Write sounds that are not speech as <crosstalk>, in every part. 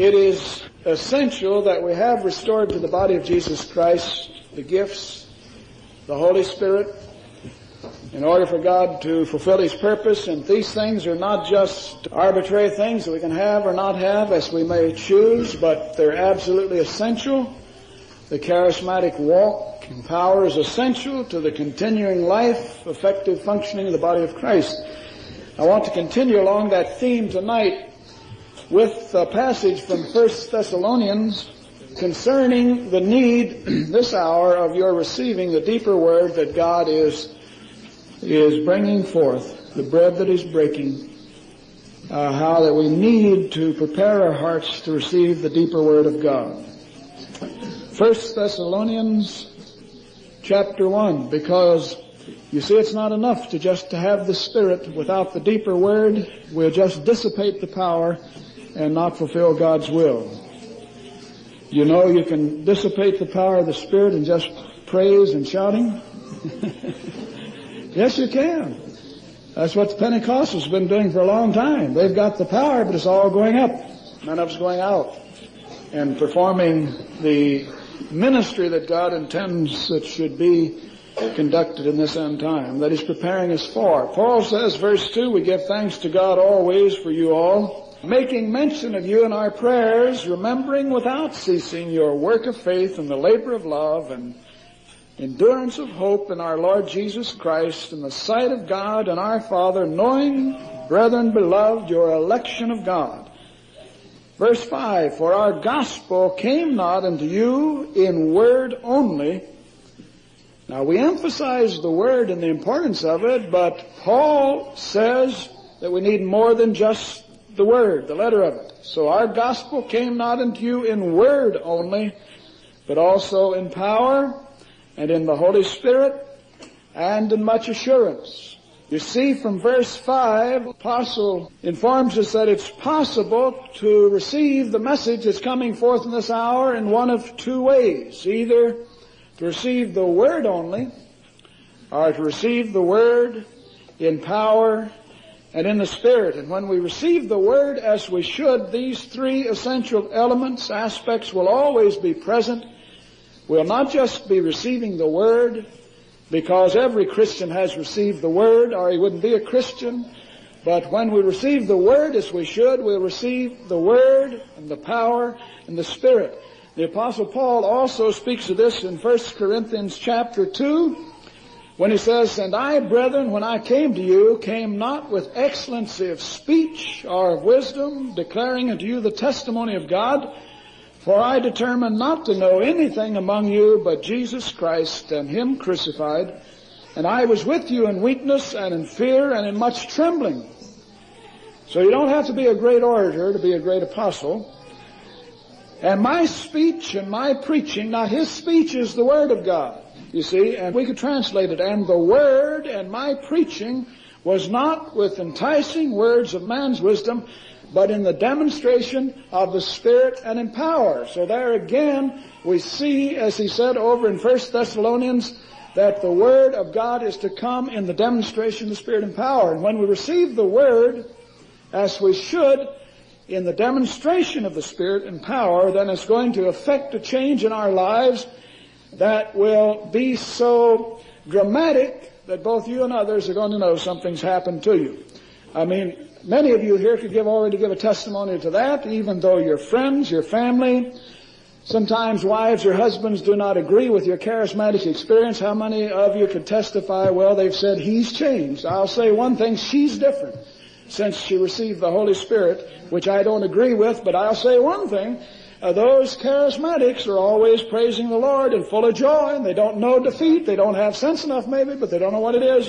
It is essential that we have restored to the body of Jesus Christ the gifts, the Holy Spirit, in order for God to fulfill His purpose. And these things are not just arbitrary things that we can have or not have as we may choose, but they're absolutely essential. The charismatic walk and power is essential to the continuing life, effective functioning of the body of Christ. I want to continue along that theme tonight with a passage from 1 Thessalonians concerning the need <clears throat> this hour of your receiving the deeper word that God is is bringing forth, the bread that is breaking, uh, how that we need to prepare our hearts to receive the deeper word of God. First Thessalonians chapter 1, because you see it's not enough to just to have the Spirit without the deeper word. We'll just dissipate the power and not fulfill God's will. You know you can dissipate the power of the Spirit in just praise and shouting. <laughs> yes, you can. That's what the Pentecostals have been doing for a long time. They've got the power, but it's all going up. None of it's going out. And performing the ministry that God intends that should be conducted in this end time, that He's preparing us for. Paul says, verse 2, we give thanks to God always for you all, making mention of you in our prayers, remembering without ceasing your work of faith and the labor of love and endurance of hope in our Lord Jesus Christ in the sight of God and our Father, knowing, brethren beloved, your election of God. Verse 5, For our gospel came not unto you in word only. Now we emphasize the word and the importance of it, but Paul says that we need more than just the word, the letter of it. So our gospel came not unto you in word only, but also in power and in the Holy Spirit and in much assurance. You see from verse 5, Apostle informs us that it's possible to receive the message that's coming forth in this hour in one of two ways. Either to receive the Word only, or to receive the Word in power and in the Spirit. And when we receive the Word as we should, these three essential elements, aspects will always be present. We'll not just be receiving the Word, because every Christian has received the Word, or he wouldn't be a Christian. But when we receive the Word as we should, we'll receive the Word and the power and the Spirit. The Apostle Paul also speaks of this in 1 Corinthians chapter 2, when he says, And I, brethren, when I came to you, came not with excellency of speech or of wisdom, declaring unto you the testimony of God, for I determined not to know anything among you but Jesus Christ and Him crucified. And I was with you in weakness and in fear and in much trembling. So you don't have to be a great orator to be a great apostle. And my speech and my preaching, now his speech is the Word of God, you see, and we could translate it. And the Word and my preaching was not with enticing words of man's wisdom, but in the demonstration of the Spirit and in power. So there again, we see, as he said over in 1 Thessalonians, that the Word of God is to come in the demonstration of the Spirit and power. And when we receive the Word, as we should, in the demonstration of the Spirit and power, then it's going to affect a change in our lives that will be so dramatic that both you and others are going to know something's happened to you. I mean, many of you here could give already give a testimony to that, even though your friends, your family, sometimes wives or husbands do not agree with your charismatic experience. How many of you could testify, well, they've said he's changed. I'll say one thing, she's different since she received the Holy Spirit, which I don't agree with, but I'll say one thing. Uh, those charismatics are always praising the Lord and full of joy, and they don't know defeat. They don't have sense enough, maybe, but they don't know what it is.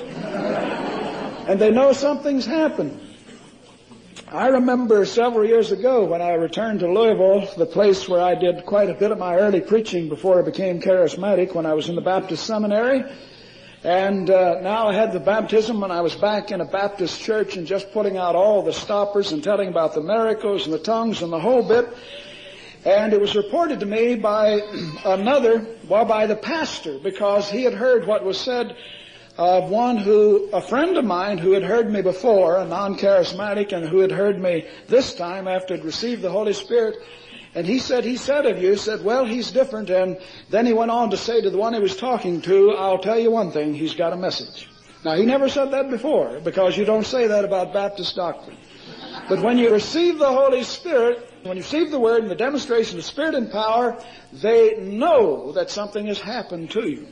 and they know something's happened. I remember several years ago when I returned to Louisville, the place where I did quite a bit of my early preaching before I became charismatic when I was in the Baptist seminary. And uh, now I had the baptism when I was back in a Baptist church and just putting out all the stoppers and telling about the miracles and the tongues and the whole bit. And it was reported to me by <clears throat> another, well, by the pastor, because he had heard what was said of one who, a friend of mine who had heard me before, a non-charismatic, and who had heard me this time after I'd received the Holy Spirit. And he said, he said of you, said, well, he's different. And then he went on to say to the one he was talking to, I'll tell you one thing, he's got a message. Now he never said that before, because you don't say that about Baptist doctrine. But when you receive the Holy Spirit, when you receive the Word and the demonstration of Spirit and power, they know that something has happened to you.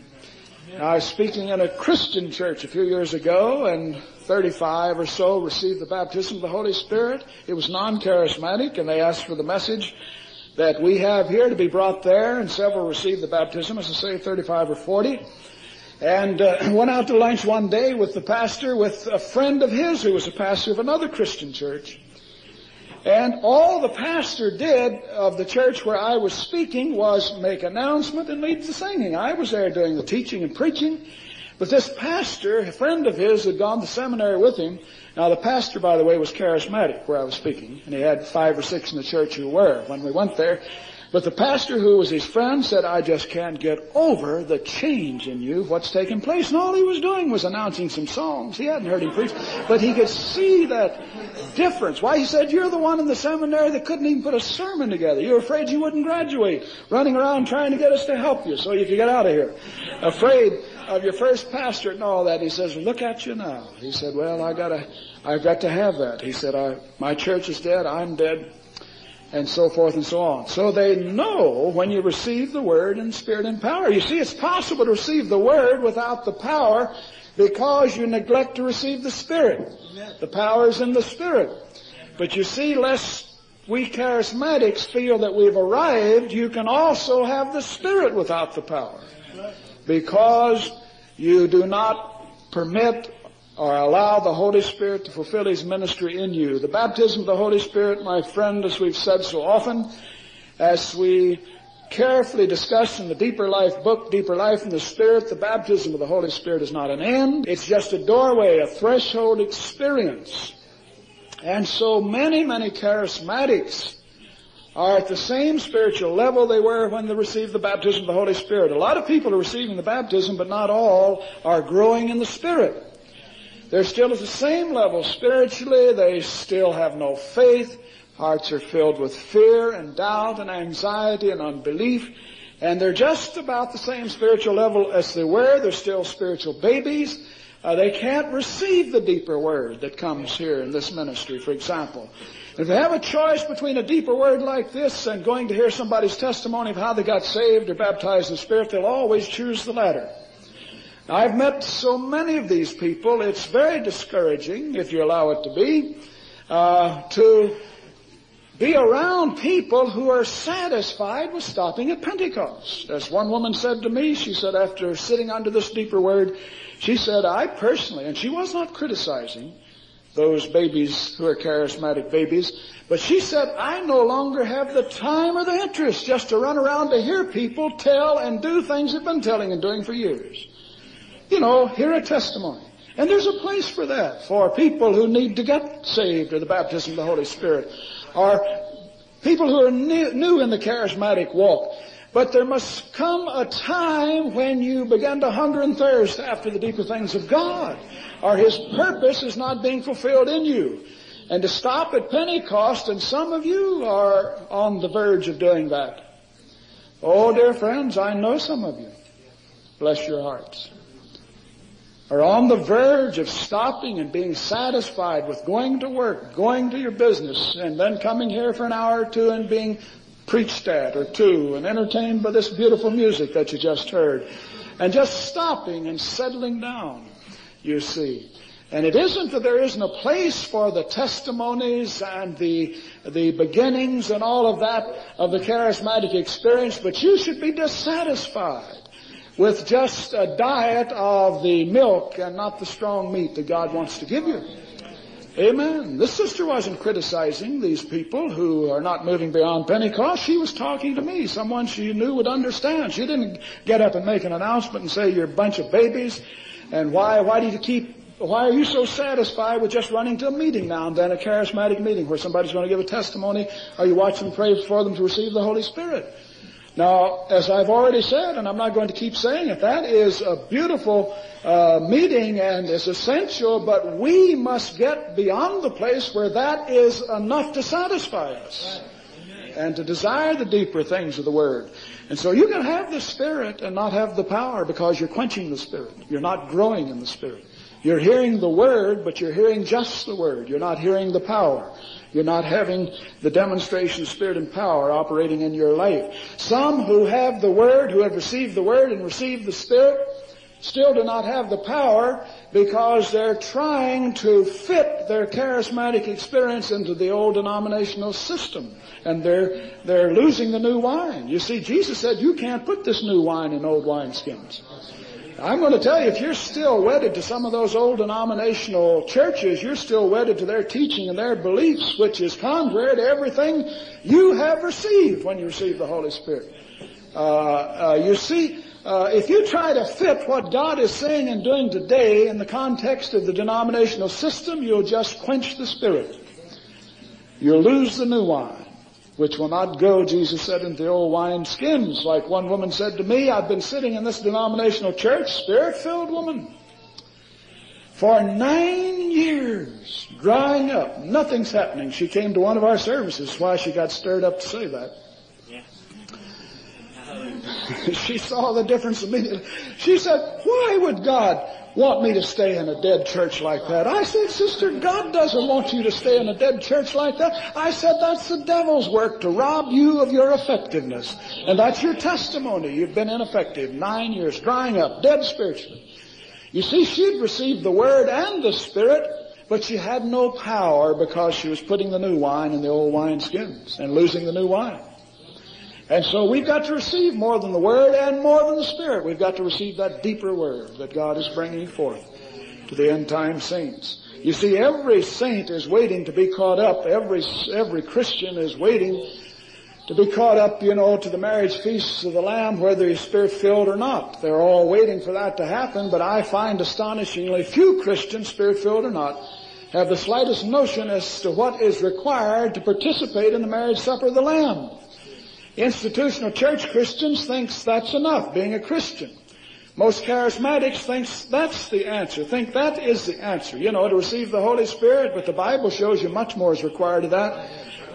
Now, I was speaking in a Christian church a few years ago, and 35 or so received the baptism of the Holy Spirit. It was non-charismatic, and they asked for the message that we have here to be brought there, and several received the baptism, as I say, 35 or 40. And uh, <clears throat> went out to lunch one day with the pastor, with a friend of his who was a pastor of another Christian church. And all the pastor did of the church where I was speaking was make announcement and lead the singing. I was there doing the teaching and preaching. But this pastor, a friend of his, had gone to seminary with him. Now the pastor, by the way, was charismatic where I was speaking, and he had five or six in the church who were when we went there. But the pastor who was his friend said, I just can't get over the change in you, what's taken place. And all he was doing was announcing some songs. He hadn't heard him preach, but he could see that difference. Why, he said, you're the one in the seminary that couldn't even put a sermon together. You're afraid you wouldn't graduate, running around trying to get us to help you so you could get out of here. Afraid of your first pastor and all that. He says, look at you now. He said, well, I gotta, I've got to have that. He said, I, my church is dead, I'm dead and so forth and so on. So they know when you receive the Word in spirit and power. You see, it's possible to receive the Word without the power because you neglect to receive the Spirit. The power is in the Spirit. But you see, lest we charismatics feel that we've arrived, you can also have the Spirit without the power. Because you do not permit or allow the Holy Spirit to fulfill His ministry in you. The baptism of the Holy Spirit, my friend, as we've said so often, as we carefully discuss in the Deeper Life book, Deeper Life in the Spirit, the baptism of the Holy Spirit is not an end. It's just a doorway, a threshold experience. And so many, many charismatics are at the same spiritual level they were when they received the baptism of the Holy Spirit. A lot of people are receiving the baptism, but not all are growing in the Spirit. They're still at the same level spiritually. They still have no faith. Hearts are filled with fear and doubt and anxiety and unbelief. And they're just about the same spiritual level as they were. They're still spiritual babies. Uh, they can't receive the deeper word that comes here in this ministry, for example. If they have a choice between a deeper word like this and going to hear somebody's testimony of how they got saved or baptized in the Spirit, they'll always choose the latter. I've met so many of these people, it's very discouraging, if you allow it to be, uh, to be around people who are satisfied with stopping at Pentecost. As one woman said to me, she said after sitting under this deeper word, she said, I personally, and she was not criticizing those babies who are charismatic babies, but she said, I no longer have the time or the interest just to run around to hear people tell and do things they've been telling and doing for years you know, hear a testimony. And there's a place for that for people who need to get saved or the baptism of the Holy Spirit or people who are new, in the charismatic walk. But there must come a time when you begin to hunger and thirst after the deeper things of God, or His purpose is not being fulfilled in you. And to stop at Pentecost, and some of you are on the verge of doing that. Oh, dear friends, I know some of you. Bless your hearts are on the verge of stopping and being satisfied with going to work, going to your business, and then coming here for an hour or two and being preached at or two and entertained by this beautiful music that you just heard. And just stopping and settling down, you see. And it isn't that there isn't a place for the testimonies and the, the beginnings and all of that of the charismatic experience, but you should be dissatisfied with just a diet of the milk and not the strong meat that God wants to give you. Amen. This sister wasn't criticizing these people who are not moving beyond Pentecost. She was talking to me, someone she knew would understand. She didn't get up and make an announcement and say, you're a bunch of babies, and why, why do you keep, why are you so satisfied with just running to a meeting now and then, a charismatic meeting where somebody's going to give a testimony, or you watch them pray for them to receive the Holy Spirit? Now, as I've already said, and I'm not going to keep saying it, that is a beautiful uh, meeting and is essential, but we must get beyond the place where that is enough to satisfy us and to desire the deeper things of the Word. And so you can have the Spirit and not have the power because you're quenching the Spirit. You're not growing in the Spirit. You're hearing the Word, but you're hearing just the Word. You're not hearing the power. You're not having the demonstration of Spirit and power operating in your life. Some who have the Word, who have received the Word and received the Spirit, still do not have the power because they're trying to fit their charismatic experience into the old denominational system. And they're, they're losing the new wine. You see, Jesus said, you can't put this new wine in old wineskins. I'm going to tell you, if you're still wedded to some of those old denominational churches, you're still wedded to their teaching and their beliefs, which is contrary to everything you have received when you receive the Holy Spirit. Uh, uh, you see, uh, if you try to fit what God is saying and doing today in the context of the denominational system, you'll just quench the Spirit. You'll lose the new wine which will not go, Jesus said, into the old wine skins. Like one woman said to me, I've been sitting in this denominational church, spirit-filled woman, for nine years, drying up. Nothing's happening. She came to one of our services. Why she got stirred up to say that. <laughs> she saw the difference immediately. She said, why would God want me to stay in a dead church like that? I said, sister, God doesn't want you to stay in a dead church like that. I said, that's the devil's work to rob you of your effectiveness. And that's your testimony. You've been ineffective nine years, drying up, dead spiritually. You see, she'd received the Word and the Spirit, but she had no power because she was putting the new wine in the old wine skins and losing the new wine. And so we've got to receive more than the Word and more than the Spirit. We've got to receive that deeper Word that God is bringing forth to the end time saints. You see, every saint is waiting to be caught up. Every, every Christian is waiting to be caught up, you know, to the marriage feasts of the Lamb, whether he's spirit-filled or not. They're all waiting for that to happen, but I find astonishingly few Christians, spirit-filled or not, have the slightest notion as to what is required to participate in the marriage supper of the Lamb. Institutional church Christians thinks that's enough, being a Christian. Most charismatics thinks that's the answer, think that is the answer. You know, to receive the Holy Spirit, but the Bible shows you much more is required of that.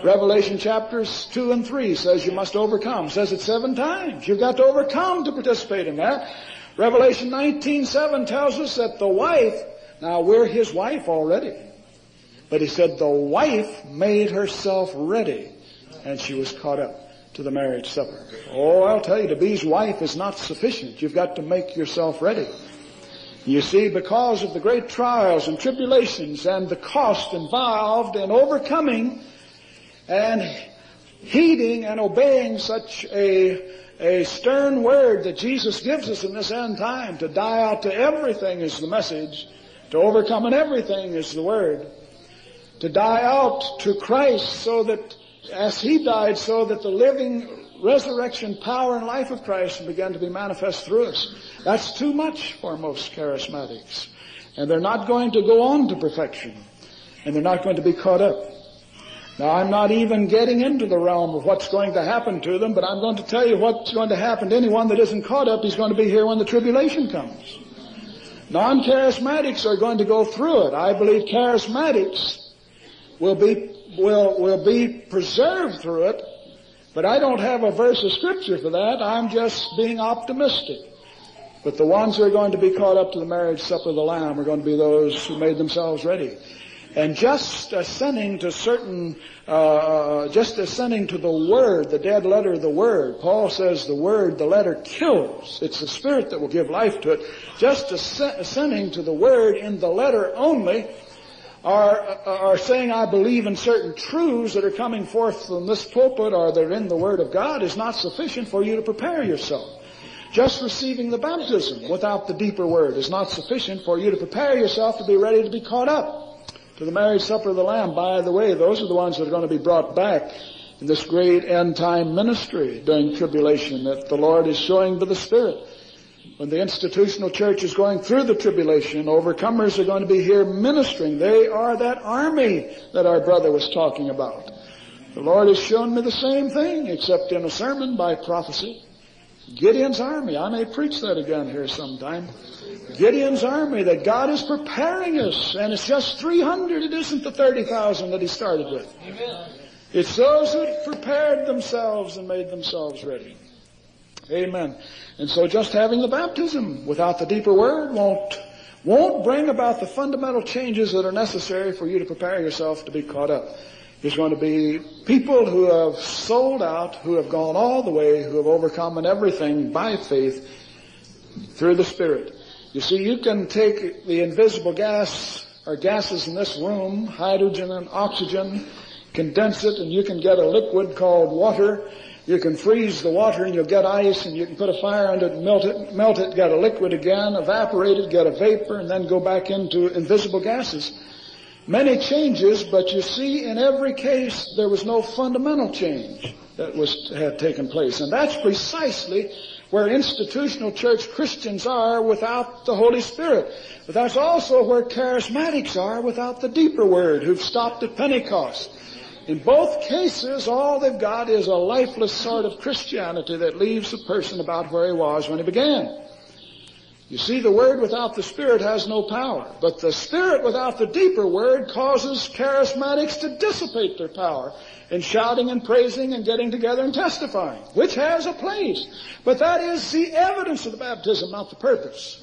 Revelation chapters 2 and 3 says you must overcome. Says it seven times. You've got to overcome to participate in that. Revelation 19:7 tells us that the wife, now we're his wife already. But he said the wife made herself ready and she was caught up to the marriage supper. Oh, I'll tell you, to be his wife is not sufficient. You've got to make yourself ready. You see, because of the great trials and tribulations and the cost involved in overcoming and heeding and obeying such a, a stern word that Jesus gives us in this end time, to die out to everything is the message, to overcome in everything is the word, to die out to Christ so that as He died so that the living resurrection power and life of Christ began to be manifest through us. That's too much for most charismatics. And they're not going to go on to perfection. And they're not going to be caught up. Now I'm not even getting into the realm of what's going to happen to them, but I'm going to tell you what's going to happen to anyone that isn't caught up. He's going to be here when the tribulation comes. Non-charismatics are going to go through it. I believe charismatics will be will, will be preserved through it, but I don't have a verse of scripture for that. I'm just being optimistic. But the ones who are going to be caught up to the marriage supper of the Lamb are going to be those who made themselves ready. And just ascending to certain, uh, just ascending to the Word, the dead letter of the Word. Paul says the Word, the letter kills. It's the Spirit that will give life to it. Just ascending to the Word in the letter only are, are saying I believe in certain truths that are coming forth from this pulpit or they're in the Word of God is not sufficient for you to prepare yourself. Just receiving the baptism without the deeper word is not sufficient for you to prepare yourself to be ready to be caught up to the marriage supper of the Lamb. By the way, those are the ones that are going to be brought back in this great end time ministry during tribulation that the Lord is showing by the Spirit. When the institutional church is going through the tribulation, overcomers are going to be here ministering. They are that army that our brother was talking about. The Lord has shown me the same thing, except in a sermon by prophecy. Gideon's army. I may preach that again here sometime. Gideon's army that God is preparing us, and it's just 300. It isn't the 30,000 that he started with. Amen. It's those who prepared themselves and made themselves ready. Amen. And so just having the baptism without the deeper word won't, won't bring about the fundamental changes that are necessary for you to prepare yourself to be caught up. There's going to be people who have sold out, who have gone all the way, who have overcome in everything by faith through the Spirit. You see, you can take the invisible gas or gases in this room, hydrogen and oxygen, condense it, and you can get a liquid called water. You can freeze the water and you'll get ice and you can put a fire under it and melt it, melt it, get a liquid again, evaporate it, get a vapor, and then go back into invisible gases many changes, but you see in every case there was no fundamental change that was had taken place. And that's precisely where institutional church Christians are without the Holy Spirit. But that's also where charismatics are without the deeper word who've stopped at Pentecost. In both cases, all they've got is a lifeless sort of Christianity that leaves the person about where he was when he began. You see, the Word without the Spirit has no power. But the Spirit without the deeper Word causes charismatics to dissipate their power in shouting and praising and getting together and testifying, which has a place. But that is the evidence of the baptism, not the purpose.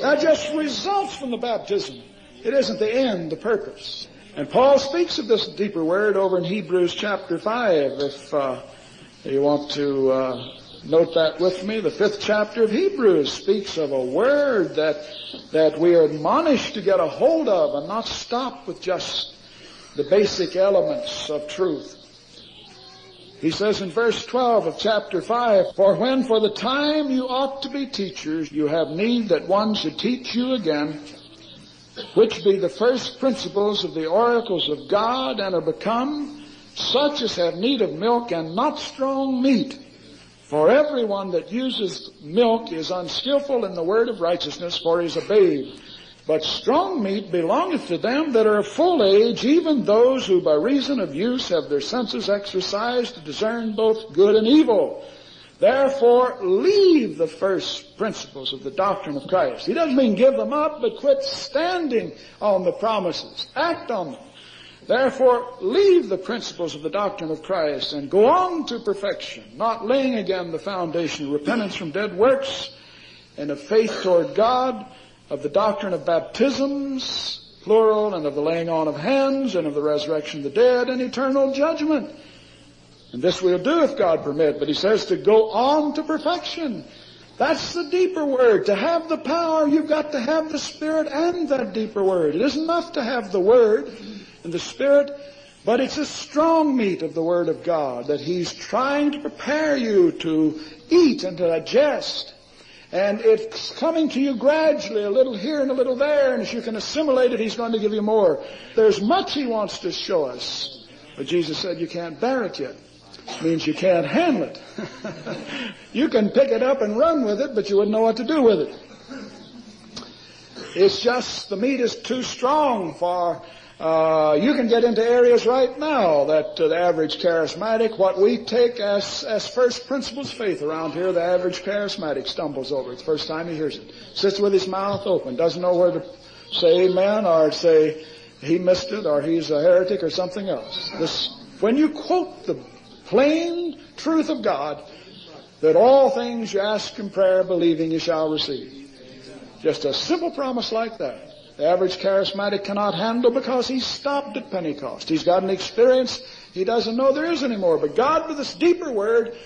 That just results from the baptism. It isn't the end, the purpose. And Paul speaks of this deeper word over in Hebrews chapter 5, if uh, you want to uh, Note that with me. The fifth chapter of Hebrews speaks of a word that, that we are admonished to get a hold of and not stop with just the basic elements of truth. He says in verse 12 of chapter 5, For when for the time you ought to be teachers, you have need that one should teach you again, which be the first principles of the oracles of God and are become such as have need of milk and not strong meat. For everyone that uses milk is unskillful in the word of righteousness, for he is a babe. But strong meat belongeth to them that are of full age, even those who by reason of use have their senses exercised to discern both good and evil. Therefore, leave the first principles of the doctrine of Christ. He doesn't mean give them up, but quit standing on the promises. Act on them. Therefore, leave the principles of the doctrine of Christ and go on to perfection, not laying again the foundation of repentance from dead works and of faith toward God, of the doctrine of baptisms, plural, and of the laying on of hands, and of the resurrection of the dead, and eternal judgment. And this we'll do if God permit, but he says to go on to perfection. That's the deeper word. To have the power, you've got to have the Spirit and that deeper word. It isn't enough to have the word and the Spirit, but it's a strong meat of the Word of God that He's trying to prepare you to eat and to digest. And it's coming to you gradually, a little here and a little there, and as you can assimilate it, He's going to give you more. There's much He wants to show us. But Jesus said you can't bear it yet. It means you can't handle it. you can pick it up and run with it, but you wouldn't know what to do with it. It's just the meat is too strong for uh, you can get into areas right now that uh, the average charismatic, what we take as, as first principles faith around here, the average charismatic stumbles over. It's the first time he hears it. Sits with his mouth open, doesn't know where to say amen or say he missed it or he's a heretic or something else. This, when you quote the plain truth of God, that all things you ask in prayer believing you shall receive. Just a simple promise like that. The average charismatic cannot handle because he's stopped at Pentecost. He's got an experience he doesn't know there is anymore. But God, with this deeper word,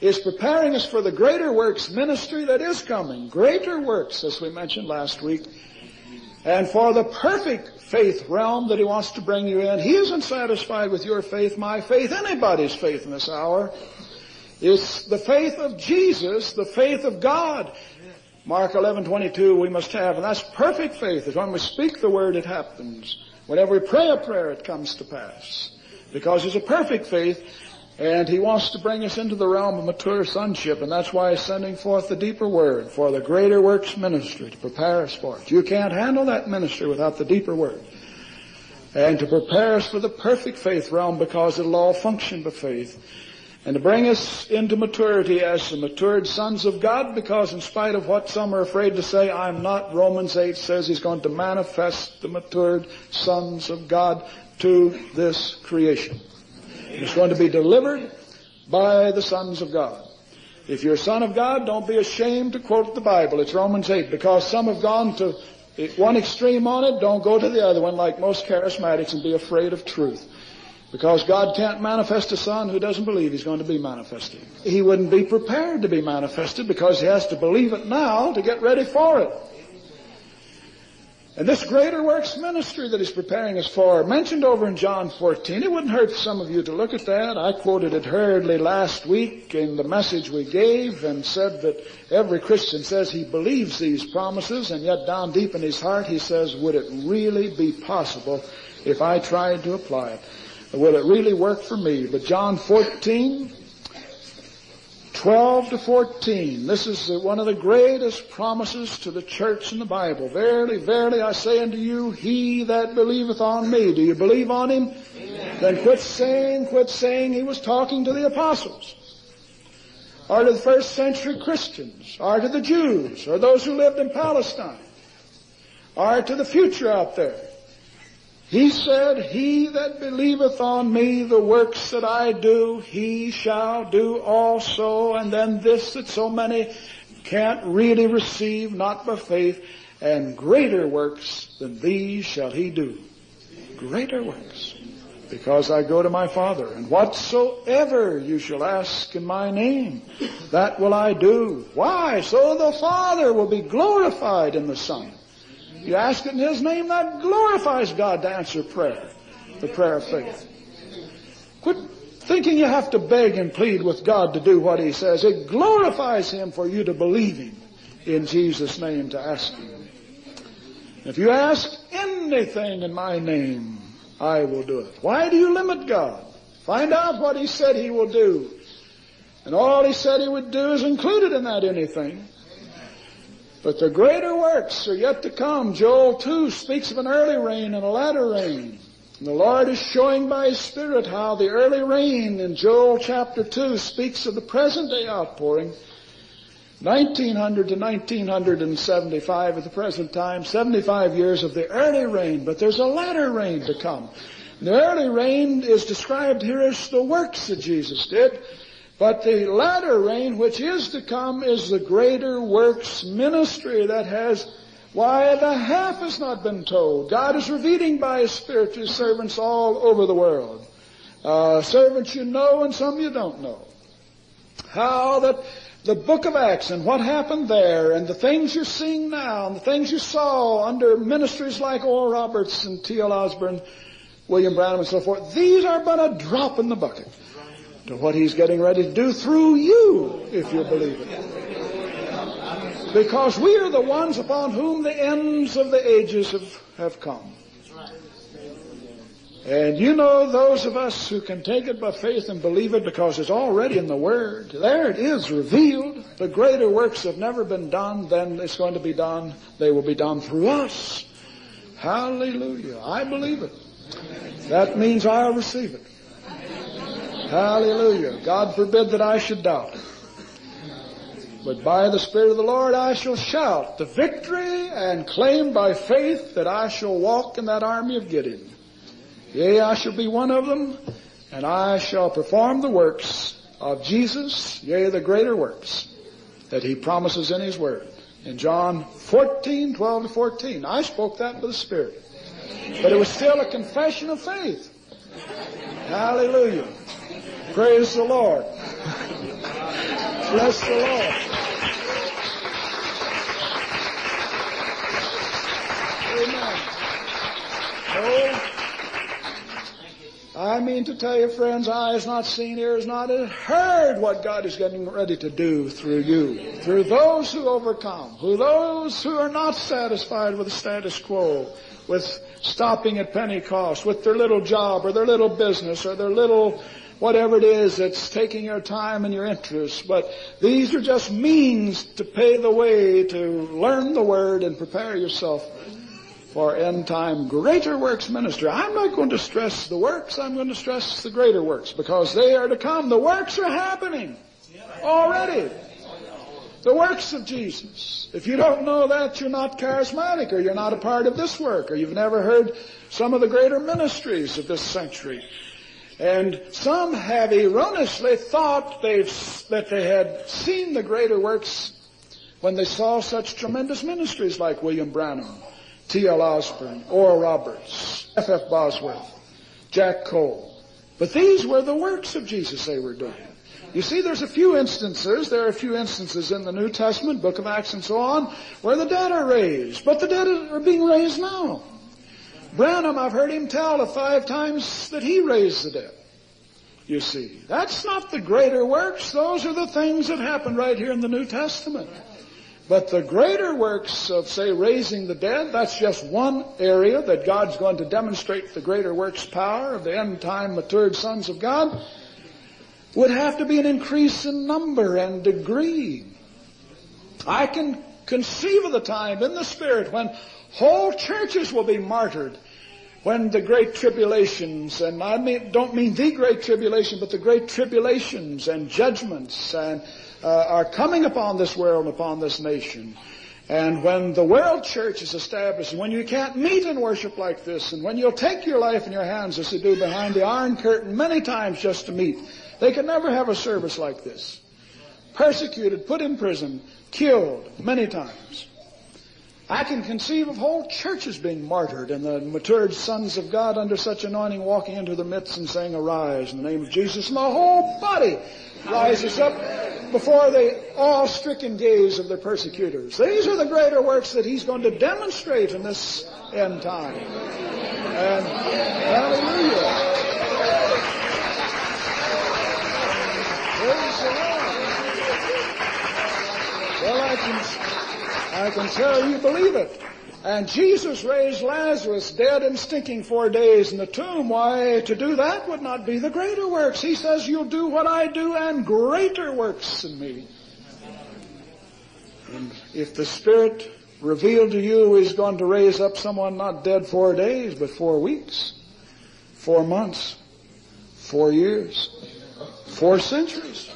is preparing us for the greater works ministry that is coming. Greater works, as we mentioned last week. And for the perfect faith realm that He wants to bring you in, He isn't satisfied with your faith, my faith, anybody's faith in this hour. It's the faith of Jesus, the faith of God. Mark 11:22 we must have, and that's perfect faith. Is when we speak the word, it happens. Whenever we pray a prayer, it comes to pass. Because it's a perfect faith, and He wants to bring us into the realm of mature sonship, and that's why He's sending forth the deeper word for the greater works ministry to prepare us for it. You can't handle that ministry without the deeper word. and to prepare us for the perfect faith realm because it'll all function by faith and to bring us into maturity as the matured sons of God because in spite of what some are afraid to say, I'm not. Romans 8 says he's going to manifest the matured sons of God to this creation. It's going to be delivered by the sons of God. If you're a son of God, don't be ashamed to quote the Bible. It's Romans 8 because some have gone to one extreme on it, don't go to the other one like most charismatics and be afraid of truth. Because God can't manifest a son who doesn't believe he's going to be manifested. He wouldn't be prepared to be manifested because he has to believe it now to get ready for it. And this greater works ministry that he's preparing us for, mentioned over in John 14, it wouldn't hurt some of you to look at that. I quoted it hurriedly last week in the message we gave and said that every Christian says he believes these promises and yet down deep in his heart he says, would it really be possible if I tried to apply it? Will it really work for me? But John 14, 12 to 14. This is one of the greatest promises to the church in the Bible. Verily, verily, I say unto you, he that believeth on me. Do you believe on him? Amen. Then quit saying, quit saying he was talking to the apostles. Or to the first century Christians. Or to the Jews. Or those who lived in Palestine. Or to the future out there. He said, He that believeth on me, the works that I do, he shall do also. And then this that so many can't really receive, not by faith, and greater works than these shall he do. Greater works. Because I go to my Father, and whatsoever you shall ask in my name, that will I do. Why? So the Father will be glorified in the Son. You ask it in His name, that glorifies God to answer prayer, the prayer of faith. Quit thinking you have to beg and plead with God to do what He says. It glorifies Him for you to believe Him in Jesus' name to ask Him. If you ask anything in my name, I will do it. Why do you limit God? Find out what He said He will do. And all He said He would do is included in that anything. But the greater works are yet to come. Joel 2 speaks of an early rain and a latter rain. And the Lord is showing by His Spirit how the early rain in Joel chapter 2 speaks of the present day outpouring. 1900 to 1975 at the present time, 75 years of the early rain, but there's a latter rain to come. The early rain is described here as the works that Jesus did. But the latter rain which is to come is the greater works ministry that has, why the half has not been told. God is revealing by His Spirit to His servants all over the world. Uh, servants you know and some you don't know. How that the book of Acts and what happened there and the things you're seeing now and the things you saw under ministries like Oral Roberts and T.L. Osborn, William Branham and so forth, these are but a drop in the bucket to what He's getting ready to do through you, if you believe it. Because we are the ones upon whom the ends of the ages have, have come. And you know those of us who can take it by faith and believe it because it's already in the Word. There it is revealed. The greater works have never been done, then it's going to be done. They will be done through us. Hallelujah. I believe it. That means I'll receive it. Hallelujah. God forbid that I should doubt. But by the Spirit of the Lord I shall shout the victory and claim by faith that I shall walk in that army of Gideon. Yea, I shall be one of them, and I shall perform the works of Jesus, yea, the greater works that he promises in his word. In John 14, 12 to 14. I spoke that with the Spirit. But it was still a confession of faith. Hallelujah. Praise the Lord. Bless the Lord. Amen. Oh, I mean to tell you, friends, eye has not seen, ear has not heard what God is getting ready to do through you, through those who overcome, who those who are not satisfied with the status quo, with stopping at Pentecost, with their little job or their little business or their little whatever it is that's taking your time and your interest. But these are just means to pay the way to learn the Word and prepare yourself for end time greater works ministry. I'm not going to stress the works, I'm going to stress the greater works because they are to come. The works are happening already. The works of Jesus. If you don't know that, you're not charismatic or you're not a part of this work or you've never heard some of the greater ministries of this century. And some have erroneously thought that they had seen the greater works when they saw such tremendous ministries like William Branham T.L. Osborn, Oral Roberts, F.F. Bosworth, Jack Coe. But these were the works of Jesus they were doing. You see, there's a few instances, there are a few instances in the New Testament, Book of Acts and so on, where the dead are raised. But the dead are being raised now. Branham, I've heard him tell of five times that he raised the dead. You see, that's not the greater works. Those are the things that happen right here in the New Testament. But the greater works of, say, raising the dead, that's just one area that God's going to demonstrate the greater works power of the end time matured sons of God, would have to be an increase in number and degree. I can conceive of the time in the Spirit when whole churches will be martyred when the great tribulations, and I mean, don't mean the great tribulation, but the great tribulations and judgments and uh, are coming upon this world and upon this nation. And when the world church is established, and when you can't meet and worship like this, and when you'll take your life in your hands as they do behind the iron curtain many times just to meet, they can never have a service like this. Persecuted, put in prison, killed many times. I can conceive of whole churches being martyred and the matured sons of God under such anointing walking into the midst and saying, Arise in the name of Jesus, and the whole body rises up before the awe-stricken gaze of their persecutors. These are the greater works that he's going to demonstrate in this end time. And hallelujah. Praise the Lord. Well, I can, I can tell you believe it. And Jesus raised Lazarus dead and stinking four days in the tomb. Why, to do that would not be the greater works. He says, you'll do what I do and greater works than me. And if the Spirit revealed to you He's going to raise up someone not dead four days, but four weeks, four months, four years, four centuries.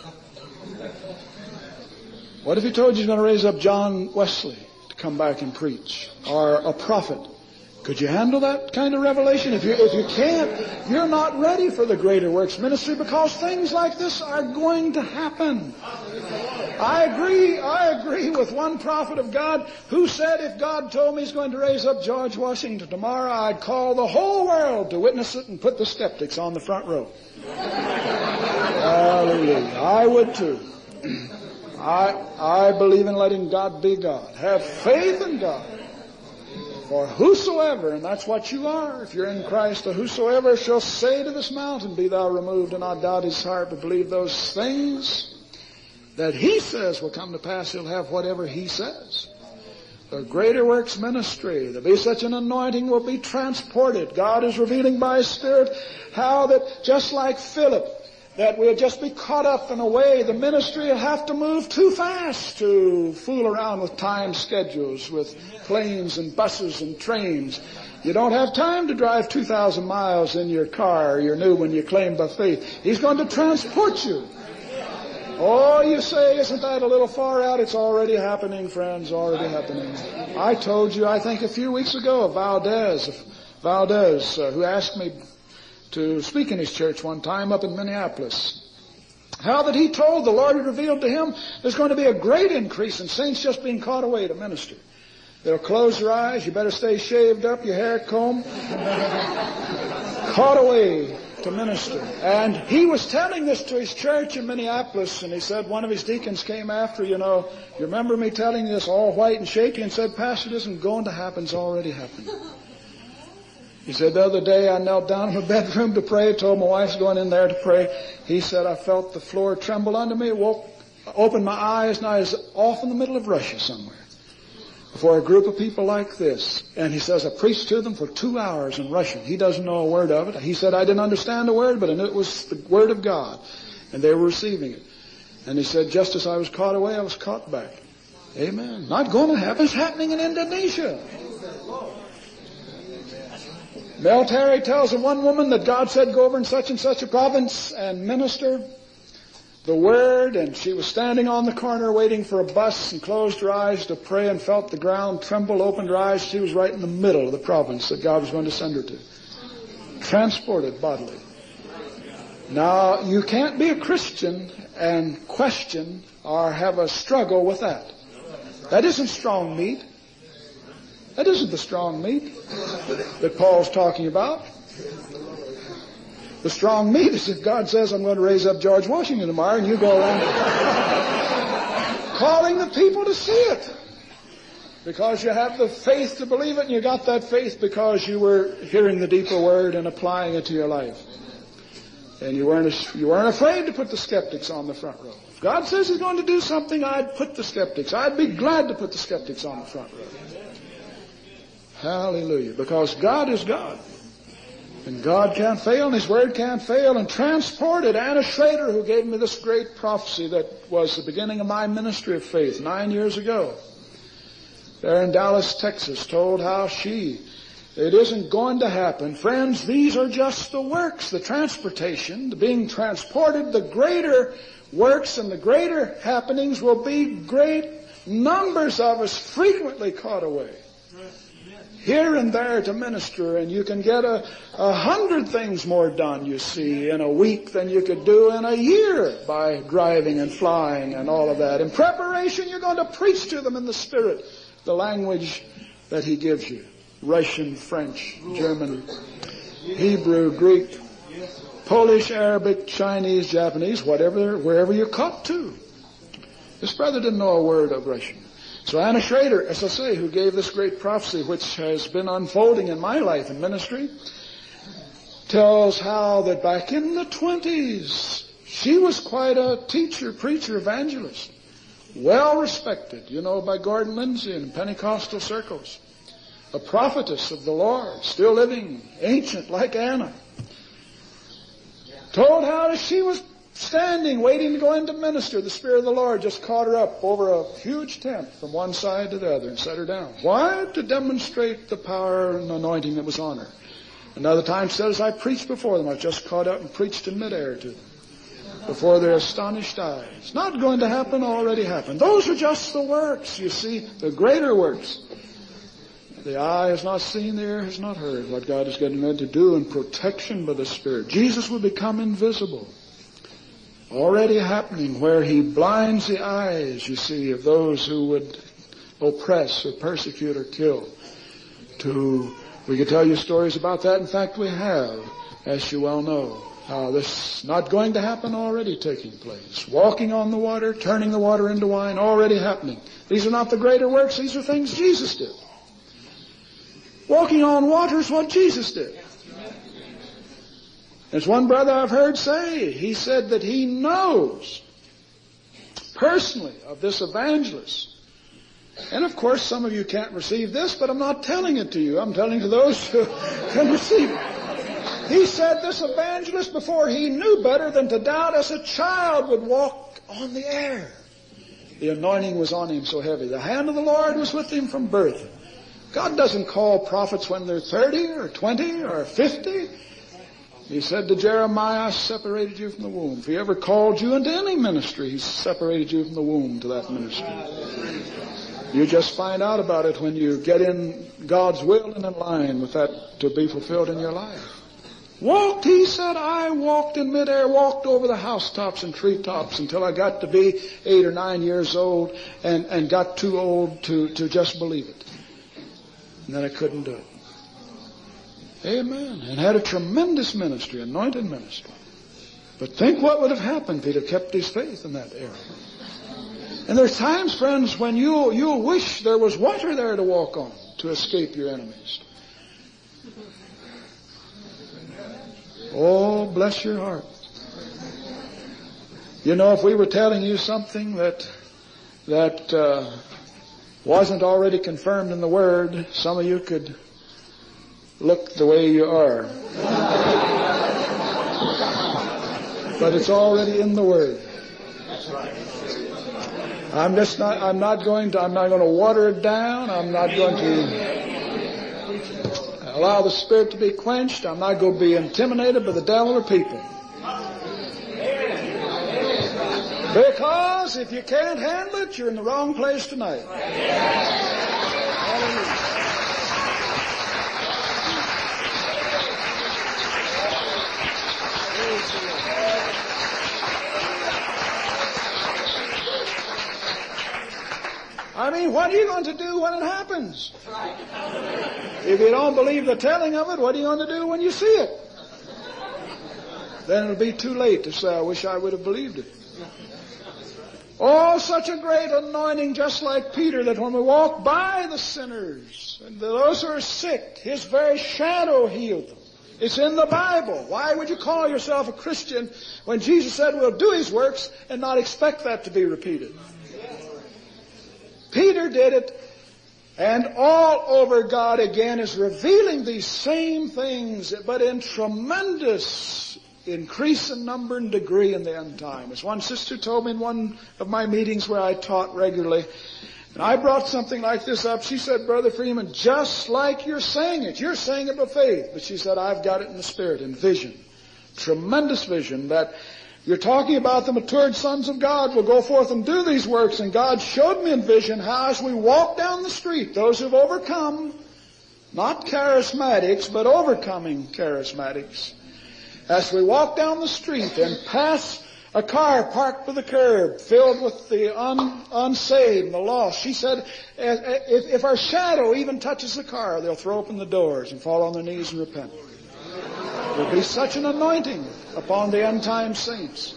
What if He told you He's going to raise up John Wesley? To come back and preach, or a prophet. Could you handle that kind of revelation? If you, if you can't, you're not ready for the greater works ministry because things like this are going to happen. I agree, I agree with one prophet of God who said if God told me he's going to raise up George Washington tomorrow, I'd call the whole world to witness it and put the skeptics on the front row. <laughs> Hallelujah. I would too. <clears throat> I, I believe in letting God be God. Have faith in God. For whosoever, and that's what you are, if you're in Christ, whosoever shall say to this mountain, Be thou removed, and not doubt his heart, but believe those things that he says will come to pass, he'll have whatever he says. The greater works ministry, there'll be such an anointing will be transported. God is revealing by His Spirit how that just like Philip, that we'll just be caught up in a way. The ministry will have to move too fast to fool around with time schedules, with planes and buses and trains. You don't have time to drive 2,000 miles in your car, your new one you claim by faith. He's going to transport you. Oh, you say, isn't that a little far out? It's already happening, friends, already happening. I told you, I think a few weeks ago, Valdez, Valdez, uh, who asked me to speak in his church one time up in Minneapolis. How that he told the Lord had revealed to him there's going to be a great increase in saints just being caught away to minister. They'll close their eyes, you better stay shaved up, your hair combed, caught away to minister. And he was telling this to his church in Minneapolis, and he said one of his deacons came after, you know, you remember me telling this all white and shaky, and said, Pastor, it isn't going to happen, it's already happened. He said, the other day I knelt down in my <laughs> bedroom to pray, told my wife's going in there to pray. He said, I felt the floor tremble under me, woke, opened my eyes, and I was off in the middle of Russia somewhere. before a group of people like this. And he says, I preached to them for two hours in Russian. He doesn't know a word of it. He said, I didn't understand a word, but I knew it was the word of God. And they were receiving it. And he said, just as I was caught away, I was caught back. Amen. Not going to happen. It's happening in Indonesia. Mel Tari tells of one woman that God said go over in such and such a province and minister the word, and she was standing on the corner waiting for a bus and closed her eyes to pray and felt the ground tremble, opened her eyes. She was right in the middle of the province that God was going to send her to. Transported bodily. Now, you can't be a Christian and question or have a struggle with that. That isn't strong meat. That isn't the strong meat that Paul's talking about. The strong meat is if God says, I'm going to raise up George Washington tomorrow, and you go around calling the people to see it. Because you have the faith to believe it, and you got that faith because you were hearing the deeper word and applying it to your life. And you weren't, you weren't afraid to put the skeptics on the front row. If God says He's going to do something, I'd put the skeptics. I'd be glad to put the skeptics on the front row. Hallelujah. Because God is God. And God can't fail, and His Word can't fail. And transported Anna Schrader, who gave me this great prophecy that was the beginning of my ministry of faith nine years ago. There in Dallas, Texas, told how she, it isn't going to happen. Friends, these are just the works, the transportation, the being transported, the greater works and the greater happenings will be great numbers of us frequently caught away here and there to minister, and you can get a, a hundred things more done, you see, in a week than you could do in a year by driving and flying and all of that. In preparation, you're going to preach to them in the Spirit, the language that He gives you. Russian, French, German, Hebrew, Greek, Polish, Arabic, Chinese, Japanese, whatever, wherever you're caught to. This brother didn't know a word of Russian. So Anna Schrader, as I say, who gave this great prophecy which has been unfolding in my life and ministry, tells how that back in the 20s, she was quite a teacher, preacher, evangelist. Well respected, you know, by Gordon Lindsay in Pentecostal circles. A prophetess of the Lord, still living, ancient like Anna. Told how she was standing, waiting to go in to minister, the Spirit of the Lord just caught her up over a huge tent from one side to the other and set her down. Why? To demonstrate the power and anointing that was on her. Another time said, as I preached before them, I just caught up and preached in midair to them. Before their astonished eyes. Not going to happen, already happened. Those are just the works, you see, the greater works. The eye has not seen, the ear has not heard what God is getting ready to do in protection by the Spirit. Jesus will become invisible already happening where he blinds the eyes, you see, of those who would oppress or persecute or kill. To, we could tell you stories about that. In fact, we have, as you well know. Uh, this not going to happen already taking place. Walking on the water, turning the water into wine, already happening. These are not the greater works, these are things Jesus did. Walking on water is what Jesus did. There's one brother I've heard say, he said that he knows personally of this evangelist. And of course, some of you can't receive this, but I'm not telling it to you. I'm telling it to those who <laughs> can receive it. He said this evangelist, before he knew better than to doubt, as a child would walk on the air. The anointing was on him so heavy. The hand of the Lord was with him from birth. God doesn't call prophets when they're 30 or 20 or 50. He said to Jeremiah, I separated you from the womb. If he ever called you into any ministry, he separated you from the womb to that ministry. You just find out about it when you get in God's will and in line with that to be fulfilled in your life. Walked, he said, I walked in midair, walked over the housetops and treetops until I got to be eight or nine years old and, and got too old to, to just believe it. And then I couldn't do it. Amen. And had a tremendous ministry, anointed ministry. But think what would have happened if he'd have kept his faith in that area. And there's times, friends, when you you'll wish there was water there to walk on to escape your enemies. Oh, bless your heart. You know, if we were telling you something that that uh, wasn't already confirmed in the Word, some of you could look the way you are. but it's already in the Word. I'm just not, I'm not going to, I'm not going to water it down. I'm not going to, allow the spirit to be quenched. I'm not going to be intimidated by the devil or people. Because if you can't handle it, you're in the wrong place tonight. I mean, what are you going to do when it happens? If you don't believe the telling of it, what are you going to do when you see it? Then it'll be too late to say, I wish I would have believed it. Oh, such a great anointing, just like Peter, that when we walk by the sinners and those who are sick, his very shadow healed them. It's in the Bible. Why would you call yourself a Christian when Jesus said we'll do his works and not expect that to be repeated? Peter did it, and all over God again is revealing these same things, but in tremendous increase in number and degree in the end time. As one sister told me in one of my meetings where I taught regularly, and I brought something like this up. She said, Brother Freeman, just like you're saying it, you're saying it by faith. But she said, I've got it in the spirit, in vision. Tremendous vision that you're talking about the matured sons of God will go forth and do these works. And God showed me in vision how as we walk down the street, those who've overcome, not charismatics, but overcoming charismatics, as we walk down the street and pass a car parked by the curb, filled with the un, unsaved and the lost. She said, if, if our shadow even touches the car, they'll throw open the doors and fall on their knees and repent. There'll be such an anointing upon the end time saints.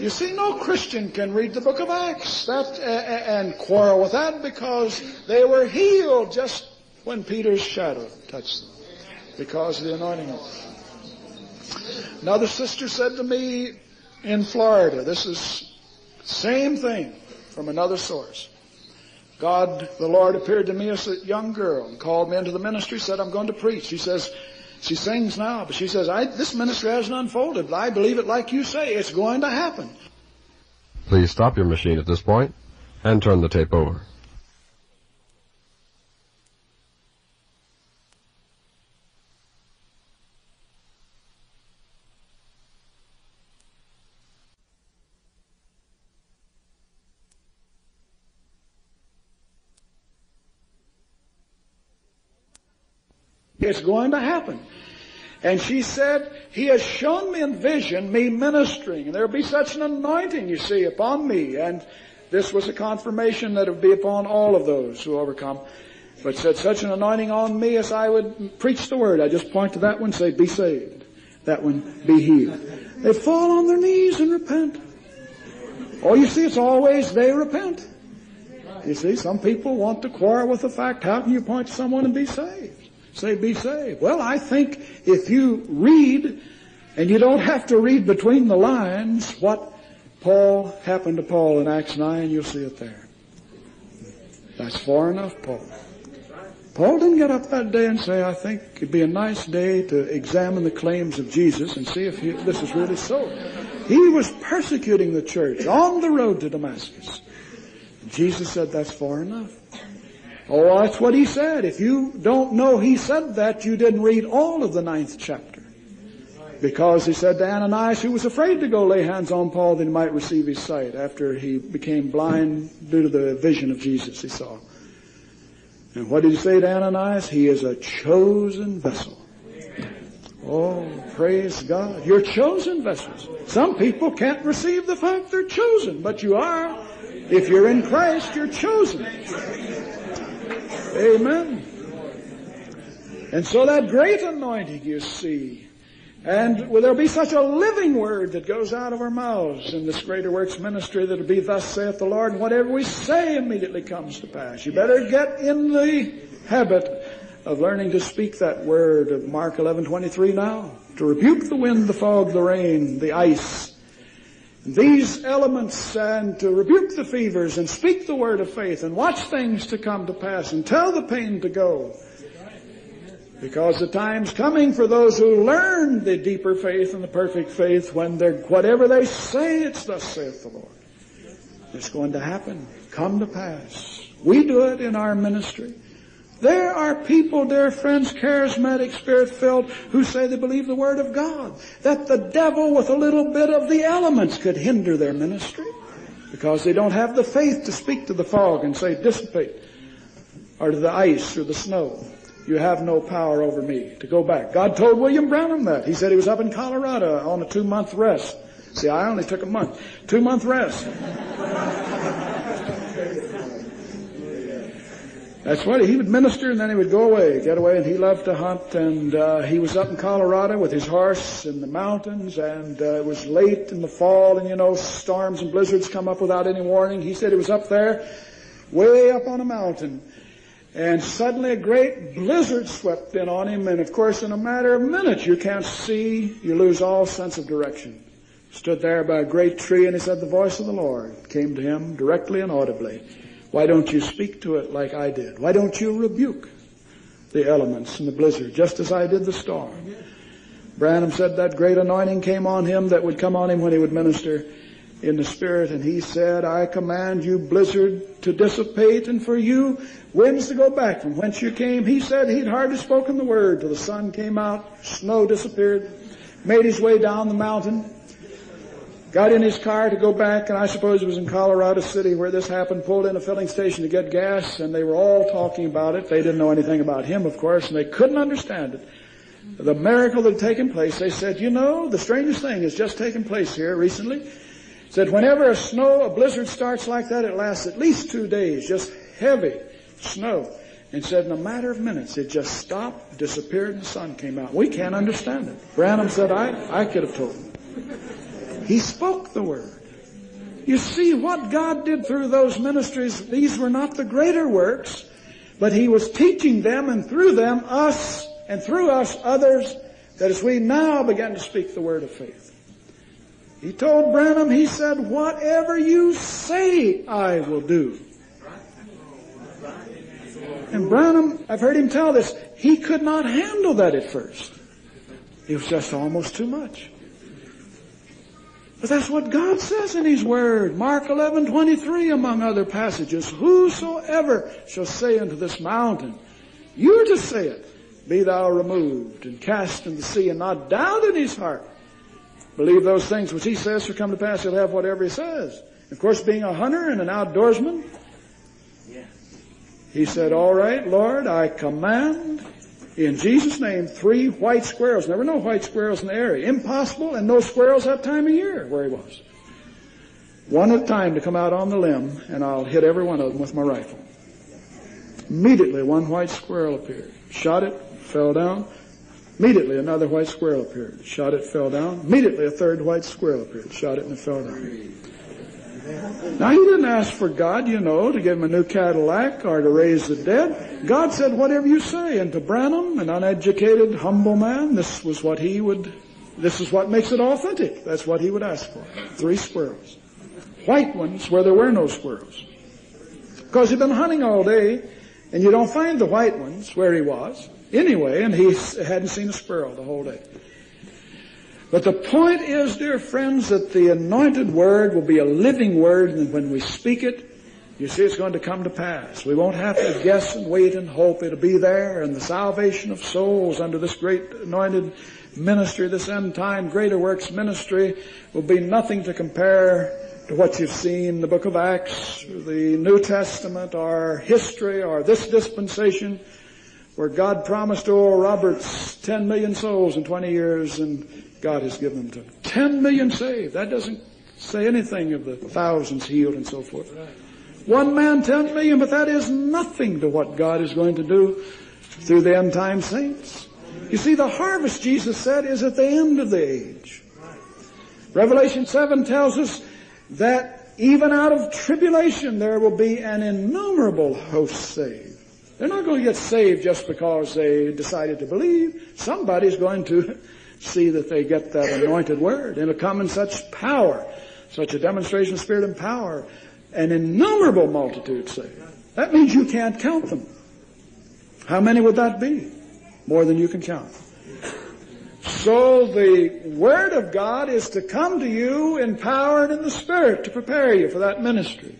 You see, no Christian can read the book of Acts that, uh, and quarrel with that because they were healed just when Peter's shadow touched them because of the anointing. Another sister said to me in Florida, this is same thing from another source. God, the Lord appeared to me as a young girl and called me into the ministry, said, I'm going to preach. He says, she sings now, but she says, I, this ministry hasn't unfolded, but I believe it like you say. It's going to happen. Please stop your machine at this point and turn the tape over. It's going to happen. And she said, He has shown me in vision, me ministering, and there'll be such an anointing, you see, upon me. And this was a confirmation that it would be upon all of those who overcome. But said, such an anointing on me as I would preach the word. I just point to that one, say, be saved. That one, be healed. They fall on their knees and repent. Oh, you see, it's always they repent. You see, some people want to quarrel with the fact, how can you point to someone and be saved? Say be saved. Well, I think if you read, and you don't have to read between the lines, what Paul happened to Paul in Acts 9, you'll see it there. That's far enough, Paul. Paul didn't get up that day and say, I think it'd be a nice day to examine the claims of Jesus and see if he, this is really so. He was persecuting the church on the road to Damascus. Jesus said, that's far enough. Oh, that's what he said. If you don't know he said that, you didn't read all of the ninth chapter. Because he said to Ananias, who was afraid to go lay hands on Paul that he might receive his sight after he became blind due to the vision of Jesus he saw. And what did he say to Ananias? He is a chosen vessel. Oh, praise God. You're chosen vessels. Some people can't receive the fact they're chosen, but you are. If you're in Christ, you're chosen. Amen. And so that great anointing you see, and will there be such a living word that goes out of our mouths in this greater works ministry that'll be thus saith the Lord, and whatever we say immediately comes to pass. You better get in the habit of learning to speak that word of Mark 11:23 now, to rebuke the wind, the fog, the rain, the ice, these elements and to rebuke the fevers and speak the word of faith and watch things to come to pass and tell the pain to go. Because the time's coming for those who learn the deeper faith and the perfect faith when they're, whatever they say, it's thus saith the Lord. It's going to happen. Come to pass. We do it in our ministry. There are people, dear friends, charismatic, spirit-filled, who say they believe the Word of God. That the devil with a little bit of the elements could hinder their ministry. Because they don't have the faith to speak to the fog and say, dissipate. Or to the ice or the snow. You have no power over me to go back. God told William Branham that. He said he was up in Colorado on a two month rest. See, I only took a month. Two month rest. That's what he would minister and then he would go away, get away, and he loved to hunt. And uh, he was up in Colorado with his horse in the mountains, and uh, it was late in the fall, and you know storms and blizzards come up without any warning. He said he was up there, way up on a mountain, and suddenly a great blizzard swept in on him, and of course in a matter of minutes you can't see, you lose all sense of direction. Stood there by a great tree, and he said the voice of the Lord came to him directly and audibly. Why don't you speak to it like I did? Why don't you rebuke the elements and the blizzard just as I did the storm? Branham said that great anointing came on him that would come on him when he would minister in the Spirit, and he said, I command you blizzard to dissipate and for you winds to go back from whence you came. He said he'd hardly spoken the word till the sun came out, snow disappeared, made his way down the mountain, got in his car to go back, and I suppose it was in Colorado City where this happened, pulled in a filling station to get gas, and they were all talking about it. They didn't know anything about him, of course, and they couldn't understand it. The miracle that had taken place, they said, you know, the strangest thing has just taken place here recently. Said whenever a snow, a blizzard starts like that, it lasts at least two days, just heavy snow. And said in a matter of minutes, it just stopped, disappeared, and the sun came out. We can't understand it. Branham said, I, I could have told him. He spoke the word. You see what God did through those ministries, these were not the greater works, but He was teaching them and through them us and through us others that as we now begin to speak the word of faith. He told Branham, he said, whatever you say I will do. And Branham, I've heard him tell this, he could not handle that at first. It was just almost too much. But that's what God says in His Word. Mark 11, 23 among other passages. Whosoever shall say unto this mountain, you're to say it, be thou removed and cast in the sea and not doubt in his heart. Believe those things which he says shall come to pass, he'll have whatever he says. Of course, being a hunter and an outdoorsman, he said, all right, Lord, I command in Jesus' name, three white squirrels. Never no white squirrels in the area. Impossible, and no squirrels that time of year where he was. One at a time to come out on the limb, and I'll hit every one of them with my rifle. Immediately, one white squirrel appeared. Shot it, fell down. Immediately, another white squirrel appeared. Shot it, fell down. Immediately, a third white squirrel appeared. Shot it, and it fell down. Now, he didn't ask for God, you know, to give him a new Cadillac or to raise the dead. God said, whatever you say. And to Branham, an uneducated, humble man, this was what he would, this is what makes it authentic. That's what he would ask for. Three squirrels. White ones where there were no squirrels. Because he'd been hunting all day, and you don't find the white ones where he was. Anyway, and he hadn't seen a squirrel the whole day. But the point is, dear friends, that the anointed word will be a living word, and when we speak it, you see it's going to come to pass. We won't have to guess and wait and hope. It'll be there, and the salvation of souls under this great anointed ministry, this end time greater works ministry, will be nothing to compare to what you've seen in the book of Acts, the New Testament, or history, or this dispensation, where God promised Oral Roberts 10 million souls in 20 years, and God has given them to 10 million saved. That doesn't say anything of the thousands healed and so forth. One man, 10 million, but that is nothing to what God is going to do through the end time saints. You see, the harvest, Jesus said, is at the end of the age. Revelation 7 tells us that even out of tribulation there will be an innumerable host saved. They're not going to get saved just because they decided to believe. Somebody's going to see that they get that anointed word. It'll come in such power, such a demonstration of spirit and power, an innumerable multitude saved. That means you can't count them. How many would that be? More than you can count. So the Word of God is to come to you in power and in the Spirit to prepare you for that ministry.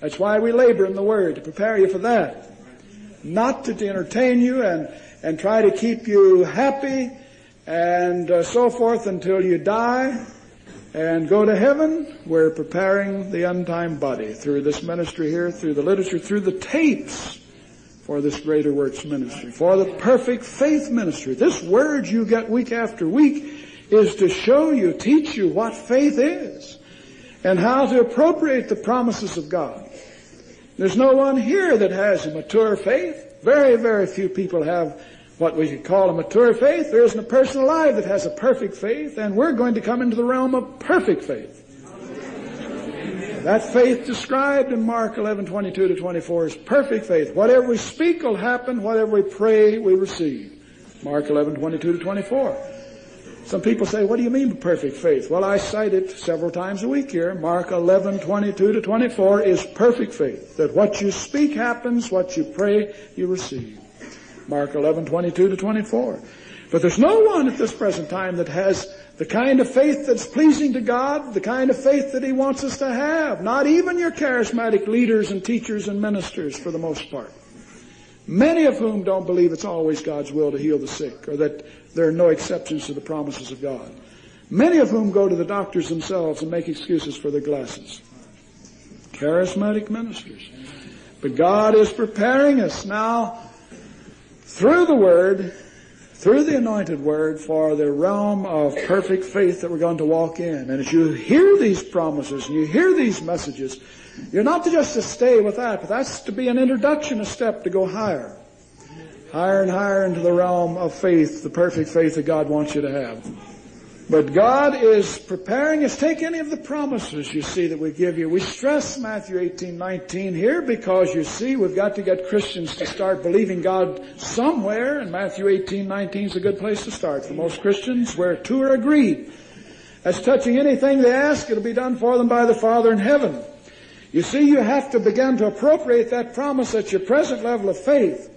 That's why we labor in the Word, to prepare you for that. not to entertain you and, and try to keep you happy and uh, so forth until you die and go to heaven. We're preparing the end time body through this ministry here, through the literature, through the tapes for this greater works ministry, for the perfect faith ministry. This word you get week after week is to show you, teach you what faith is and how to appropriate the promises of God. There's no one here that has a mature faith. Very, very few people have what we could call a mature faith. There isn't a person alive that has a perfect faith, and we're going to come into the realm of perfect faith. That faith described in Mark 11, 22 to 24 is perfect faith. Whatever we speak will happen. Whatever we pray, we receive. Mark 11, 22 to 24. Some people say, what do you mean by perfect faith? Well, I cite it several times a week here. Mark 11, 22 to 24 is perfect faith. That what you speak happens, what you pray, you receive. Mark 11, 22 to 24. But there's no one at this present time that has the kind of faith that's pleasing to God, the kind of faith that He wants us to have. Not even your charismatic leaders and teachers and ministers for the most part. Many of whom don't believe it's always God's will to heal the sick or that there are no exceptions to the promises of God. Many of whom go to the doctors themselves and make excuses for their glasses. Charismatic ministers. But God is preparing us now through the Word, through the anointed Word for the realm of perfect faith that we're going to walk in. And as you hear these promises and you hear these messages, you're not to just to stay with that, but that's to be an introduction, a step to go higher. Higher and higher into the realm of faith, the perfect faith that God wants you to have. But God is preparing us. Take any of the promises you see that we give you. We stress Matthew 18, 19 here because you see we've got to get Christians to start believing God somewhere and Matthew 18, 19 is a good place to start for most Christians where two are agreed. As touching anything they ask, it'll be done for them by the Father in heaven. You see, you have to begin to appropriate that promise at your present level of faith.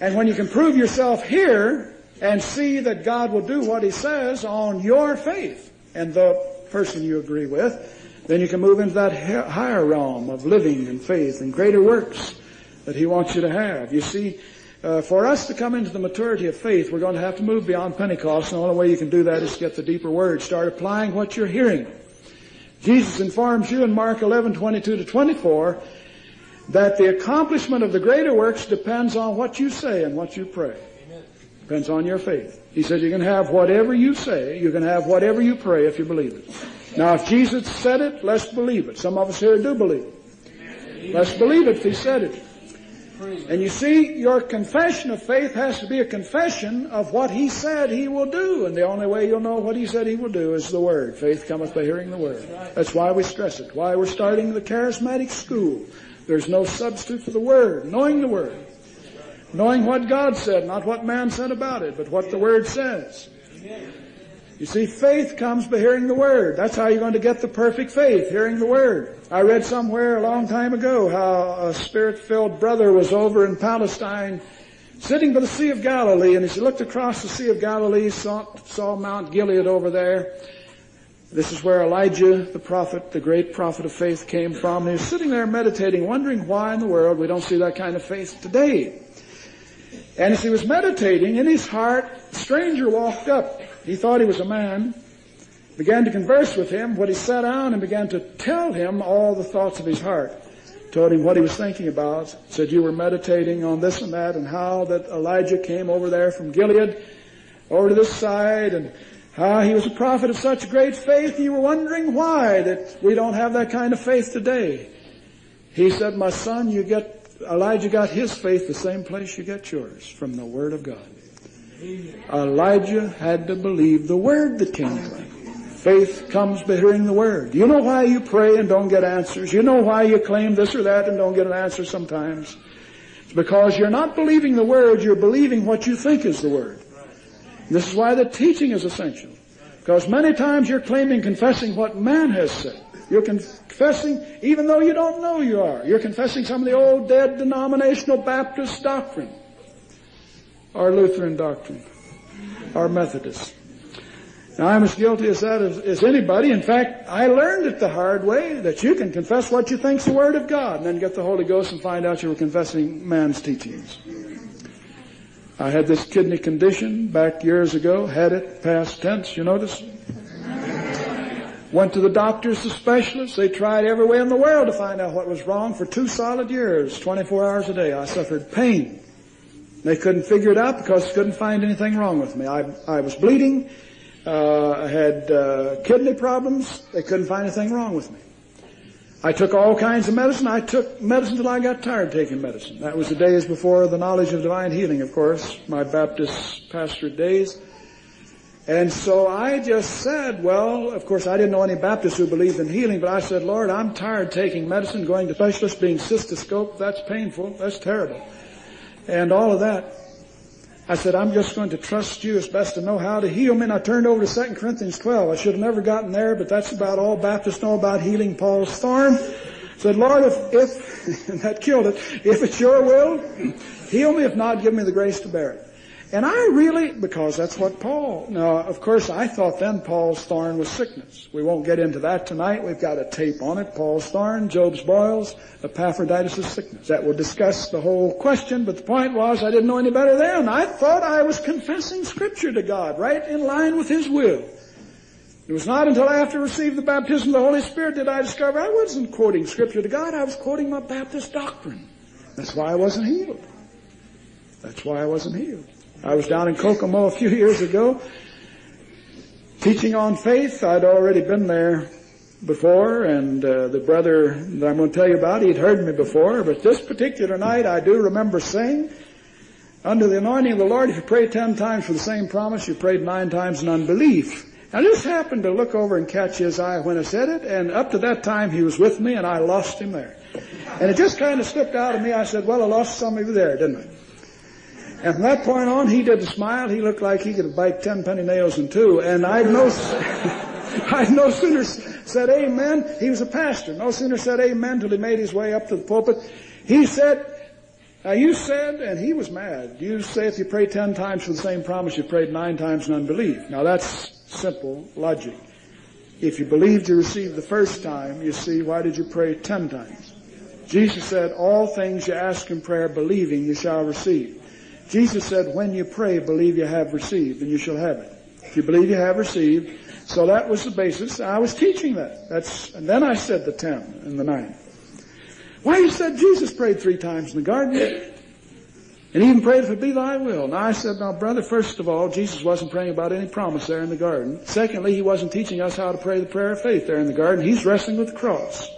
And when you can prove yourself here, and see that God will do what He says on your faith and the person you agree with, then you can move into that higher realm of living and faith and greater works that He wants you to have. You see, uh, for us to come into the maturity of faith, we're going to have to move beyond Pentecost, and the only way you can do that is get the deeper word. Start applying what you're hearing. Jesus informs you in Mark 11, 22 to 24, that the accomplishment of the greater works depends on what you say and what you pray. Depends on your faith. He says you can have whatever you say, you can have whatever you pray if you believe it. Now if Jesus said it, let's believe it. Some of us here do believe it. Let's believe it if He said it. And you see, your confession of faith has to be a confession of what He said He will do. And the only way you'll know what He said He will do is the Word. Faith cometh by hearing the Word. That's why we stress it. Why we're starting the charismatic school. There's no substitute for the Word, knowing the Word. Knowing what God said, not what man said about it, but what the Word says. You see, faith comes by hearing the Word. That's how you're going to get the perfect faith, hearing the Word. I read somewhere a long time ago how a spirit-filled brother was over in Palestine sitting by the Sea of Galilee, and as he looked across the Sea of Galilee, saw, saw Mount Gilead over there. This is where Elijah, the prophet, the great prophet of faith came from. He was sitting there meditating, wondering why in the world we don't see that kind of faith today. And as he was meditating in his heart, a stranger walked up. He thought he was a man, began to converse with him, but he sat down and began to tell him all the thoughts of his heart. Told him what he was thinking about. Said you were meditating on this and that and how that Elijah came over there from Gilead over to this side and how he was a prophet of such great faith you were wondering why that we don't have that kind of faith today. He said, my son, you get Elijah got his faith the same place you get yours, from the Word of God. Elijah had to believe the Word that came to him. Faith comes by hearing the Word. You know why you pray and don't get answers. You know why you claim this or that and don't get an answer sometimes. It's because you're not believing the Word, you're believing what you think is the Word. This is why the teaching is essential. Because many times you're claiming, confessing what man has said. You're confessing, even though you don't know you are, you're confessing some of the old dead denominational Baptist doctrine, or Lutheran doctrine, or Methodist. Now, I'm as guilty as that as, as, anybody. In fact, I learned it the hard way that you can confess what you think's the Word of God and then get the Holy Ghost and find out you were confessing man's teachings. I had this kidney condition back years ago, had it past tense, you notice? Went to the doctors, the specialists. They tried every way in the world to find out what was wrong for two solid years, 24 hours a day. I suffered pain. They couldn't figure it out because they couldn't find anything wrong with me. I, I was bleeding. Uh, I had uh, kidney problems. They couldn't find anything wrong with me. I took all kinds of medicine. I took medicine till I got tired taking medicine. That was the days before the knowledge of divine healing, of course, my Baptist pastor days. And so I just said, well, of course I didn't know any Baptists who believed in healing, but I said, Lord, I'm tired taking medicine, going to specialists, being cystoscope. That's painful. That's terrible. And all of that. I said, I'm just going to trust you. It's best to know how to heal me. And I turned over to 2 Corinthians 12. I should have never gotten there, but that's about all Baptists know about healing Paul's thorn. Said, Lord, if, if, <laughs> and that killed it, if it's your will, heal me. If not, give me the grace to bear it. And I really, because that's what Paul, now of course I thought then Paul's thorn was sickness. We won't get into that tonight. We've got a tape on it. Paul's thorn, Job's boils, Epaphroditus' sickness. That will discuss the whole question, but the point was I didn't know any better then. I thought I was confessing scripture to God, right in line with His will. It was not until after I received the baptism of the Holy Spirit that I discovered I wasn't quoting scripture to God, I was quoting my Baptist doctrine. That's why I wasn't healed. That's why I wasn't healed. I was down in Kokomo a few <laughs> years ago teaching on faith. I'd already been there before, and uh, the brother that I'm going to tell you about, he'd heard me before, but this particular night I do remember saying, under the anointing of the Lord, if you pray ten times for the same promise, you prayed nine times in unbelief. I just happened to look over and catch his eye when I said it, and up to that time he was with me, and I lost him there. And it just kind of slipped out of me. I said, well, I lost some of you there, didn't I? And from that point on, he didn't smile. He looked like he could bite ten penny nails in two. And I'd no, <laughs> I'd no sooner said amen. He was a pastor. No sooner said amen till he made his way up to the pulpit. He said, now you said, and he was mad, you say if you pray ten times for the same promise, you prayed nine times in unbelief. Now that's simple logic. If you believed you received the first time, you see, why did you pray ten times? Jesus said, all things you ask in prayer, believing you shall receive. Jesus said, when you pray, believe you have received and you shall have it. If you believe you have received. So that was the basis. I was teaching that. That's, and then I said the ten and the nine. Why you said Jesus prayed three times in the garden? And even prayed if it be thy will. Now I said, now brother, first of all, Jesus wasn't praying about any promise there in the garden. Secondly, he wasn't teaching us how to pray the prayer of faith there in the garden. He's wrestling with the cross.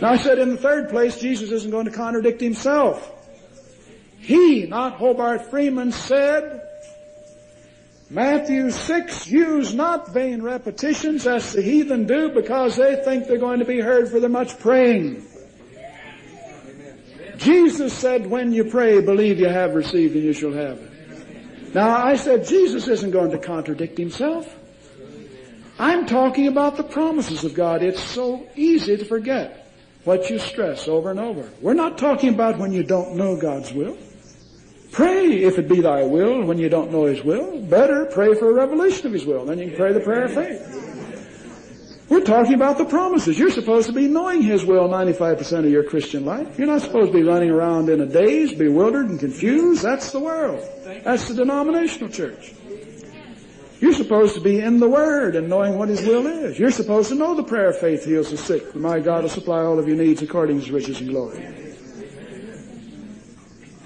Now I said in the third place, Jesus isn't going to contradict himself. He, not Hobart Freeman, said, Matthew 6, use not vain repetitions as the heathen do because they think they're going to be heard for their much praying. Jesus said, when you pray, believe you have received and you shall have it. Now I said, Jesus isn't going to contradict himself. I'm talking about the promises of God. It's so easy to forget what you stress over and over. We're not talking about when you don't know God's will. Pray if it be thy will when you don't know his will. Better pray for a revelation of his will. Then you can pray the prayer of faith. We're talking about the promises. You're supposed to be knowing His will 95% of your Christian life. You're not supposed to be running around in a daze, bewildered and confused. That's the world. That's the denominational church. You're supposed to be in the Word and knowing what His will is. You're supposed to know the prayer of faith heals the sick. My God will supply all of your needs according to His riches and glory.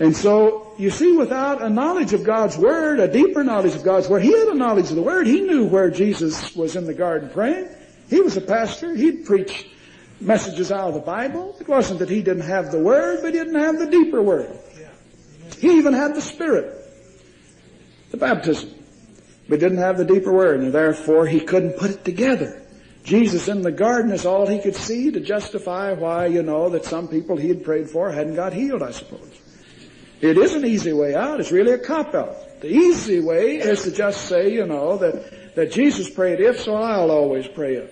And so, you see, without a knowledge of God's Word, a deeper knowledge of God's Word, he had a knowledge of the Word. He knew where Jesus was in the garden praying. He was a pastor. He'd preach messages out of the Bible. It wasn't that he didn't have the Word, but he didn't have the deeper Word. He even had the Spirit, the baptism, but didn't have the deeper Word, and therefore he couldn't put it together. Jesus in the garden is all he could see to justify why, you know, that some people he had prayed for hadn't got healed, I suppose. It is an easy way out. It's really a cop-out. The easy way is to just say, you know, that, that Jesus prayed if, so I'll always pray if.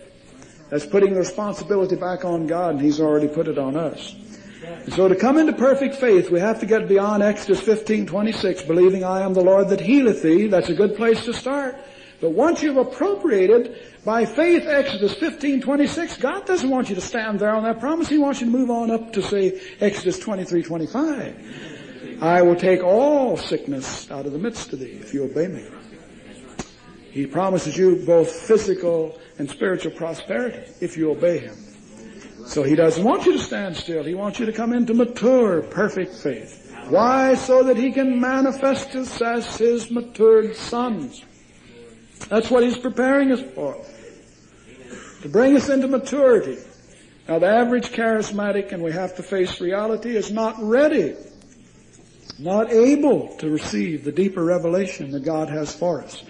That's putting the responsibility back on God, and He's already put it on us. And so to come into perfect faith, we have to get beyond Exodus 15, 26, believing I am the Lord that healeth thee. That's a good place to start. But once you've appropriated by faith Exodus 15, 26, God doesn't want you to stand there on that promise. He wants you to move on up to say Exodus 23, 25. I will take all sickness out of the midst of thee if you obey me. He promises you both physical and spiritual prosperity if you obey Him. So He doesn't want you to stand still. He wants you to come into mature, perfect faith. Why? So that He can manifest us as His matured sons. That's what He's preparing us for. To bring us into maturity. Now the average charismatic, and we have to face reality, is not ready, not able to receive the deeper revelation that God has for us.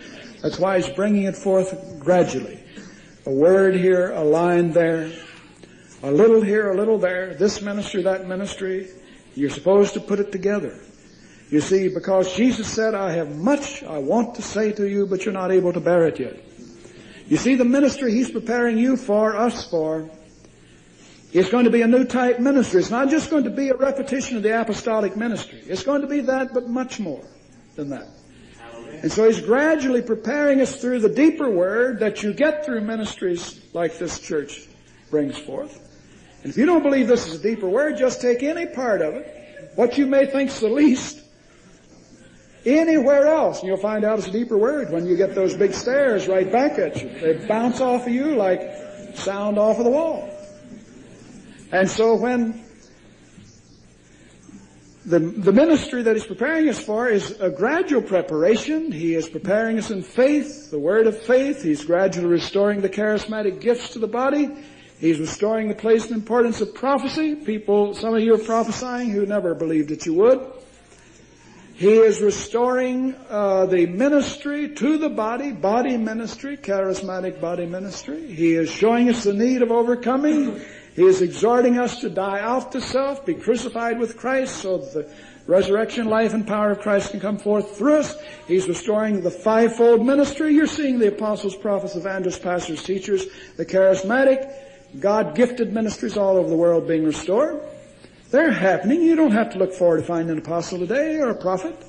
That's why He's bringing it forth gradually. A word here, a line there, a little here, a little there, this ministry, that ministry. You're supposed to put it together. You see, because Jesus said, I have much I want to say to you, but you're not able to bear it yet. You see, the ministry He's preparing you for, us for, is going to be a new type ministry. It's not just going to be a repetition of the apostolic ministry. It's going to be that, but much more than that. And so He's gradually preparing us through the deeper word that you get through ministries like this church brings forth. And if you don't believe this is a deeper word, just take any part of it, what you may think's the least, Anywhere else, and you'll find out it's a deeper word when you get those big stares right back at you. They bounce off of you like sound off of the wall. And so when the, the ministry that he's preparing us for is a gradual preparation. He is preparing us in faith, the word of faith. He's gradually restoring the charismatic gifts to the body. He's restoring the place and importance of prophecy. People, some of you are prophesying who never believed that you would. He is restoring uh, the ministry to the body, body ministry, charismatic body ministry. He is showing us the need of overcoming. He is exhorting us to die out to self, be crucified with Christ so that the resurrection, life, and power of Christ can come forth through us. He's restoring the fivefold ministry. You're seeing the apostles, prophets, evangelists, pastors, teachers, the charismatic, God-gifted ministries all over the world being restored. They're happening. You don't have to look forward to finding an apostle today or a prophet.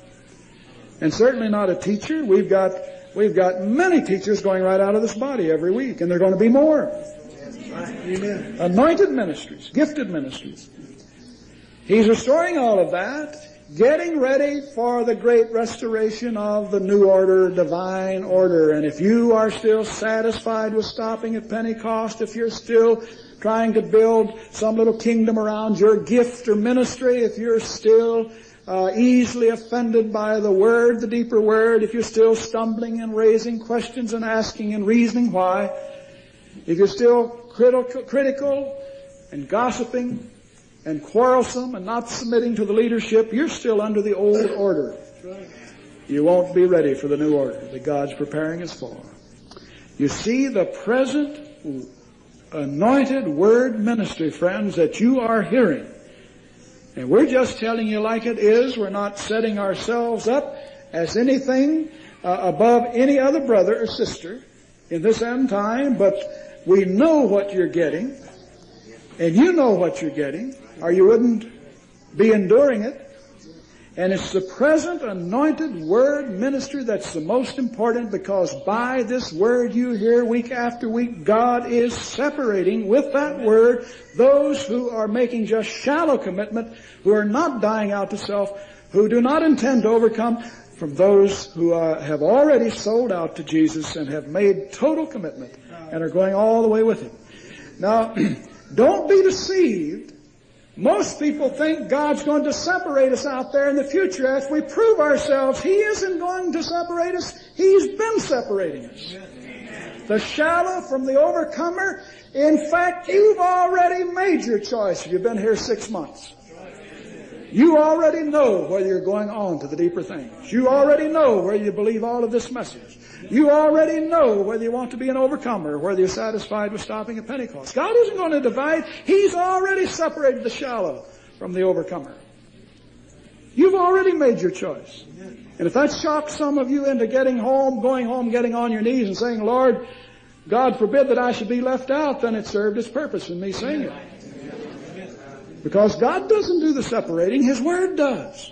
And certainly not a teacher. We've got, we've got many teachers going right out of this body every week, and there are going to be more. Amen. Anointed ministries, gifted ministries. He's restoring all of that, getting ready for the great restoration of the new order, divine order. And if you are still satisfied with stopping at Pentecost, if you're still trying to build some little kingdom around your gift or ministry, if you're still uh, easily offended by the word, the deeper word, if you're still stumbling and raising questions and asking and reasoning why, if you're still critical, critical and gossiping and quarrelsome and not submitting to the leadership, you're still under the old order. You won't be ready for the new order that God's preparing us for. You see, the present anointed word ministry, friends, that you are hearing. And we're just telling you like it is. We're not setting ourselves up as anything uh, above any other brother or sister in this end time, but we know what you're getting, and you know what you're getting, or you wouldn't be enduring it. And it's the present anointed word ministry that's the most important because by this word you hear week after week, God is separating with that word those who are making just shallow commitment, who are not dying out to self, who do not intend to overcome from those who uh, have already sold out to Jesus and have made total commitment and are going all the way with Him. Now, <clears throat> don't be deceived most people think God's going to separate us out there in the future if we prove ourselves. He isn't going to separate us. He's been separating us. The shallow from the overcomer. In fact, you've already made your choice you've been here six months. You already know whether you're going on to the deeper things. You already know where you believe all of this message. You already know whether you want to be an overcomer, whether you're satisfied with stopping at Pentecost. God isn't going to divide. He's already separated the shallow from the overcomer. You've already made your choice. And if that shocks some of you into getting home, going home, getting on your knees and saying, Lord, God forbid that I should be left out, then it served its purpose in me saying it. Because God doesn't do the separating, His Word does.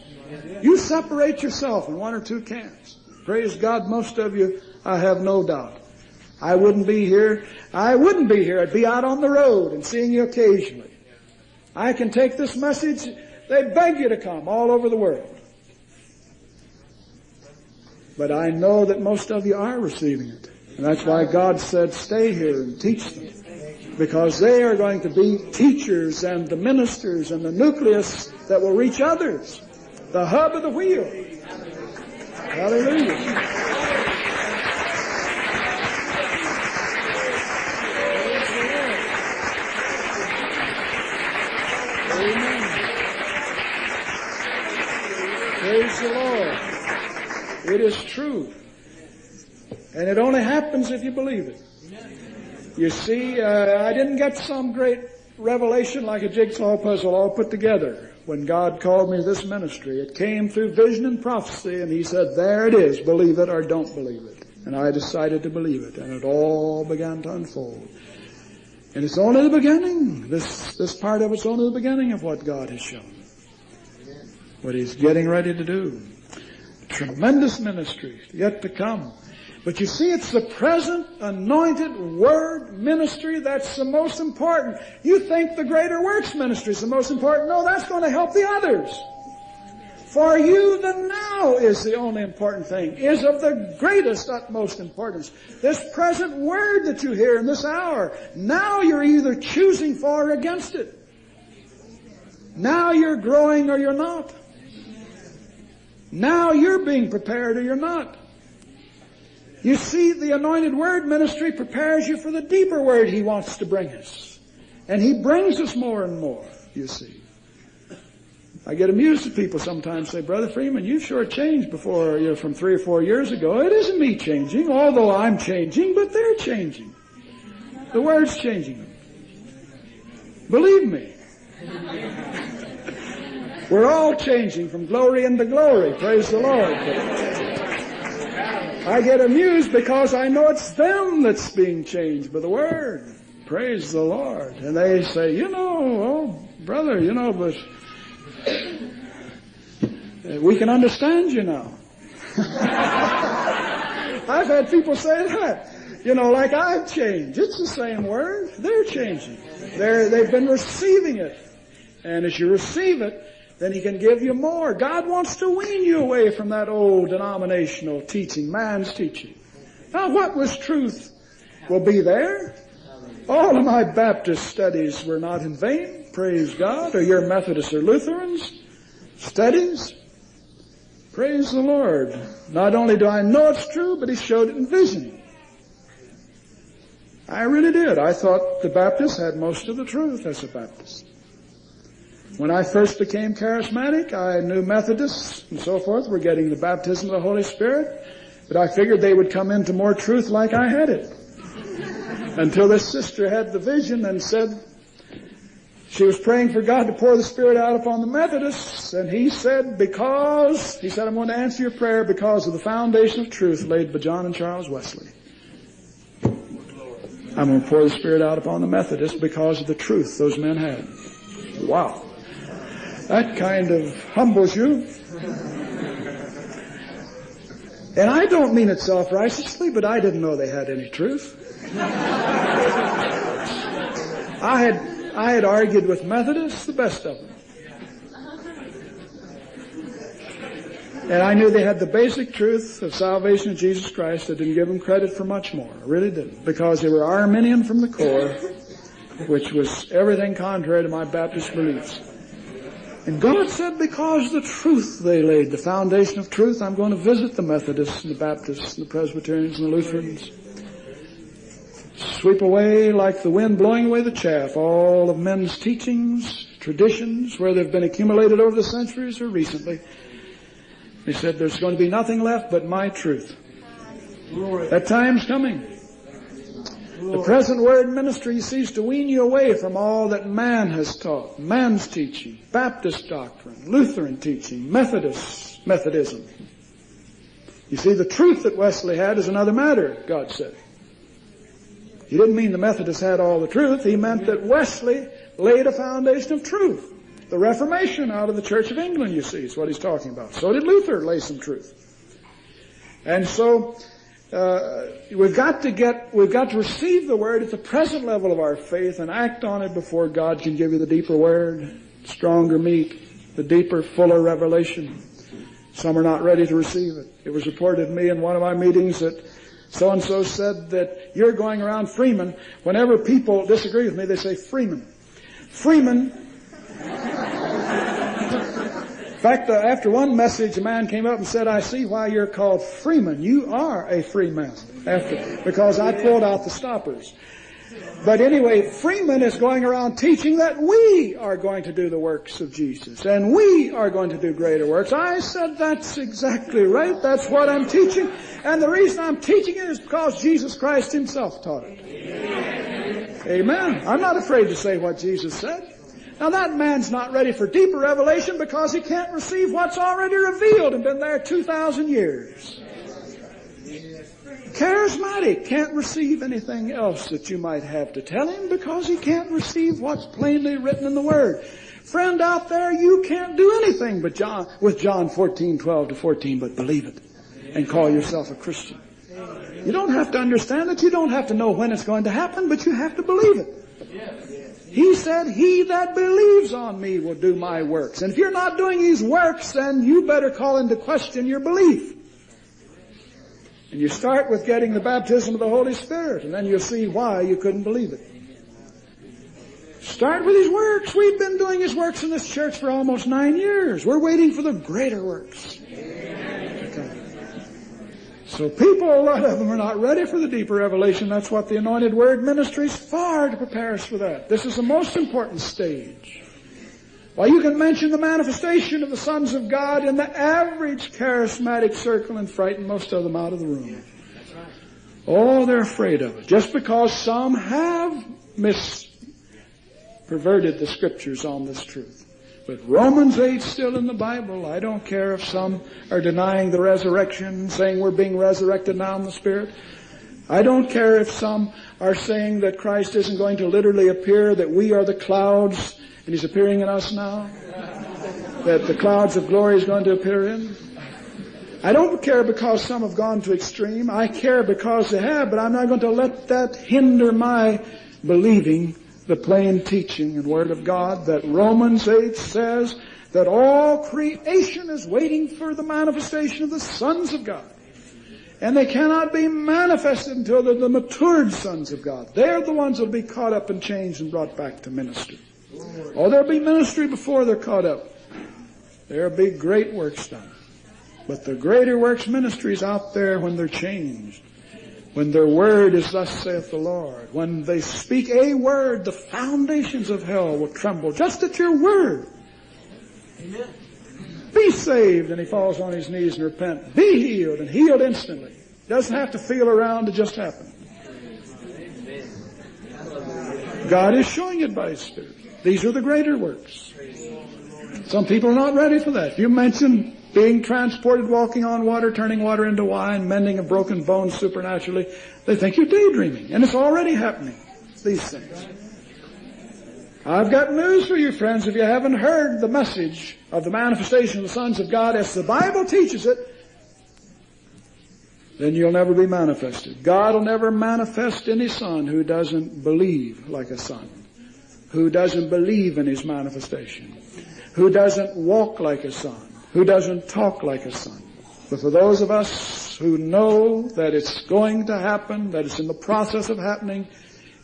You separate yourself in one or two camps. Praise God, most of you, I have no doubt. I wouldn't be here. I wouldn't be here. I'd be out on the road and seeing you occasionally. I can take this message. They beg you to come all over the world. But I know that most of you are receiving it. And that's why God said, stay here and teach them. Because they are going to be teachers and the ministers and the nucleus that will reach others. The hub of the wheel. Hallelujah. Amen. Praise the Lord. It is true. And it only happens if you believe it. You see, uh, I didn't get some great revelation like a jigsaw puzzle all put together when God called me to this ministry. It came through vision and prophecy and He said, there it is, believe it or don't believe it. And I decided to believe it and it all began to unfold. And it's only the beginning. This, this part of it's only the beginning of what God has shown. What He's getting ready to do. Tremendous ministry yet to come. But you see, it's the present anointed word ministry that's the most important. You think the greater works ministry is the most important. No, that's going to help the others. For you, the now is the only important thing, is of the greatest, utmost importance. This present word that you hear in this hour, now you're either choosing for or against it. Now you're growing or you're not. Now you're being prepared or you're not. You see, the anointed word ministry prepares you for the deeper word he wants to bring us. And he brings us more and more, you see. I get amused at people sometimes say, Brother Freeman, you've sure changed before, you know, from three or four years ago. It isn't me changing, although I'm changing, but they're changing. The word's changing them. Believe me. We're all changing from glory into glory. Praise the Lord. I get amused because I know it's them that's being changed by the Word. Praise the Lord. And they say, you know, oh, brother, you know, but eh, we can understand you now. <laughs> I've had people say that. You know, like I've changed. It's the same word. They're changing. They're, they've been receiving it. And as you receive it, then He can give you more. God wants to wean you away from that old denominational teaching, man's teaching. Now what was truth will be there. All of my Baptist studies were not in vain, praise God, or your Methodists or Lutherans studies. Praise the Lord. Not only do I know it's true, but He showed it in vision. I really did. I thought the Baptists had most of the truth as a Baptist. When I first became charismatic, I knew Methodists and so forth were getting the baptism of the Holy Spirit, but I figured they would come into more truth like I had it. Until this sister had the vision and said she was praying for God to pour the Spirit out upon the Methodists, and he said, because, he said, I'm going to answer your prayer because of the foundation of truth laid by John and Charles Wesley. I'm going to pour the Spirit out upon the Methodists because of the truth those men had. Wow. That kind of humbles you. And I don't mean it self-righteously, but I didn't know they had any truth. I had, I had argued with Methodists, the best of them. And I knew they had the basic truth of salvation in Jesus Christ. I didn't give them credit for much more. I really didn't. Because they were Arminian from the core, which was everything contrary to my Baptist beliefs. And God said, because the truth they laid, the foundation of truth, I'm going to visit the Methodists and the Baptists and the Presbyterians and the Lutherans. Sweep away like the wind blowing away the chaff, all of men's teachings, traditions, where they've been accumulated over the centuries or recently. He said, there's going to be nothing left but my truth. That time's coming. The present word ministry seeks to wean you away from all that man has taught. Man's teaching, Baptist doctrine, Lutheran teaching, Methodist, Methodism. You see, the truth that Wesley had is another matter, God said. He didn't mean the Methodists had all the truth. He meant that Wesley laid a foundation of truth. The Reformation out of the Church of England, you see, is what he's talking about. So did Luther lay some truth. And so, uh, we've got to get, we've got to receive the Word at the present level of our faith and act on it before God can give you the deeper Word, stronger meat, the deeper, fuller revelation. Some are not ready to receive it. It was reported to me in one of my meetings that so and so said that you're going around Freeman. Whenever people disagree with me, they say Freeman. Freeman. In fact, uh, after one message, a man came up and said, I see why you're called Freeman. You are a free man. After, because I pulled out the stoppers. But anyway, Freeman is going around teaching that we are going to do the works of Jesus and we are going to do greater works. I said that's exactly right. That's what I'm teaching. And the reason I'm teaching it is because Jesus Christ himself taught it. Amen. Amen. I'm not afraid to say what Jesus said. Now that man's not ready for deeper revelation because he can't receive what's already revealed and been there 2,000 years. Charismatic can't receive anything else that you might have to tell him because he can't receive what's plainly written in the Word. Friend out there, you can't do anything but John, with John 14, 12 to 14, but believe it and call yourself a Christian. You don't have to understand it. You don't have to know when it's going to happen, but you have to believe it. He said, he that believes on me will do my works. And if you're not doing these works, then you better call into question your belief. And you start with getting the baptism of the Holy Spirit, and then you'll see why you couldn't believe it. Start with His works. We've been doing His works in this church for almost nine years. We're waiting for the greater works. Okay. So people, a lot of them are <laughs> not ready for the deeper revelation. That's what the anointed word ministry is for, to prepare us for that. This is the most important stage. Well, you can mention the manifestation of the sons of God in the average charismatic circle and frighten most of them out of the room. Oh, they're afraid of it. Just because some have misperverted the scriptures on this truth. But Romans 8 still in the Bible. I don't care if some are denying the resurrection, saying we're being resurrected now in the Spirit. I don't care if some are saying that Christ isn't going to literally appear, that we are the clouds and He's appearing in us now. That the clouds of glory is going to appear in. I don't care because some have gone to extreme. I care because they have, but I'm not going to let that hinder my believing the plain teaching and Word of God that Romans 8 says that all creation is waiting for the manifestation of the sons of God. And they cannot be manifested until they're the matured sons of God. They're the ones that will be caught up and changed and brought back to ministry. Oh, there'll be ministry before they're caught up. There'll be great works done. But the greater works ministry is out there when they're changed. When their word is thus saith the Lord. When they speak a word, the foundations of hell will tremble just at your word. Amen. Be saved, and he falls on his knees and repent. Be healed, and healed instantly. Doesn't have to feel around, to just happened. God is showing it by His Spirit. These are the greater works. Some people are not ready for that. If you mention being transported, walking on water, turning water into wine, mending a broken bone supernaturally, they think you're daydreaming. And it's already happening. These things. I've got news for you friends. If you haven't heard the message of the manifestation of the sons of God as the Bible teaches it, then you'll never be manifested. God will never manifest any son who doesn't believe like a son who doesn't believe in his manifestation, who doesn't walk like a son, who doesn't talk like a son. But for those of us who know that it's going to happen, that it's in the process of happening,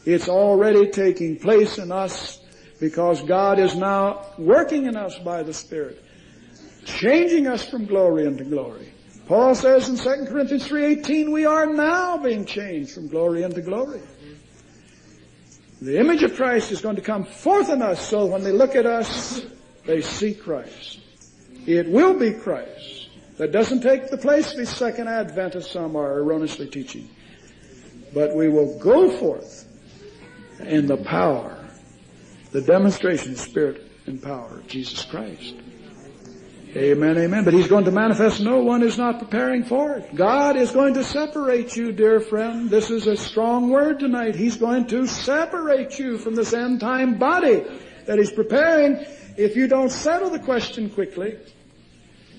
it's already taking place in us because God is now working in us by the Spirit, changing us from glory into glory. Paul says in 2 Corinthians 3.18, we are now being changed from glory into glory. The image of Christ is going to come forth in us so when they look at us, they see Christ. It will be Christ. That doesn't take the place of his second advent as some are erroneously teaching. But we will go forth in the power, the demonstration of spirit and power of Jesus Christ. Amen, amen. But He's going to manifest no one is not preparing for it. God is going to separate you, dear friend. This is a strong word tonight. He's going to separate you from this end time body that He's preparing if you don't settle the question quickly.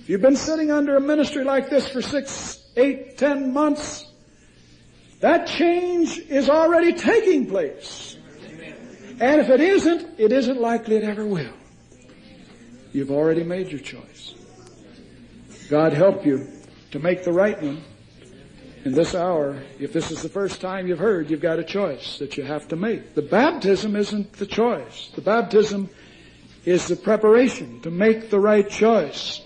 If you've been sitting under a ministry like this for six, eight, ten months, that change is already taking place. And if it isn't, it isn't likely it ever will. You've already made your choice. God help you to make the right one. In this hour, if this is the first time you've heard, you've got a choice that you have to make. The baptism isn't the choice. The baptism is the preparation to make the right choice.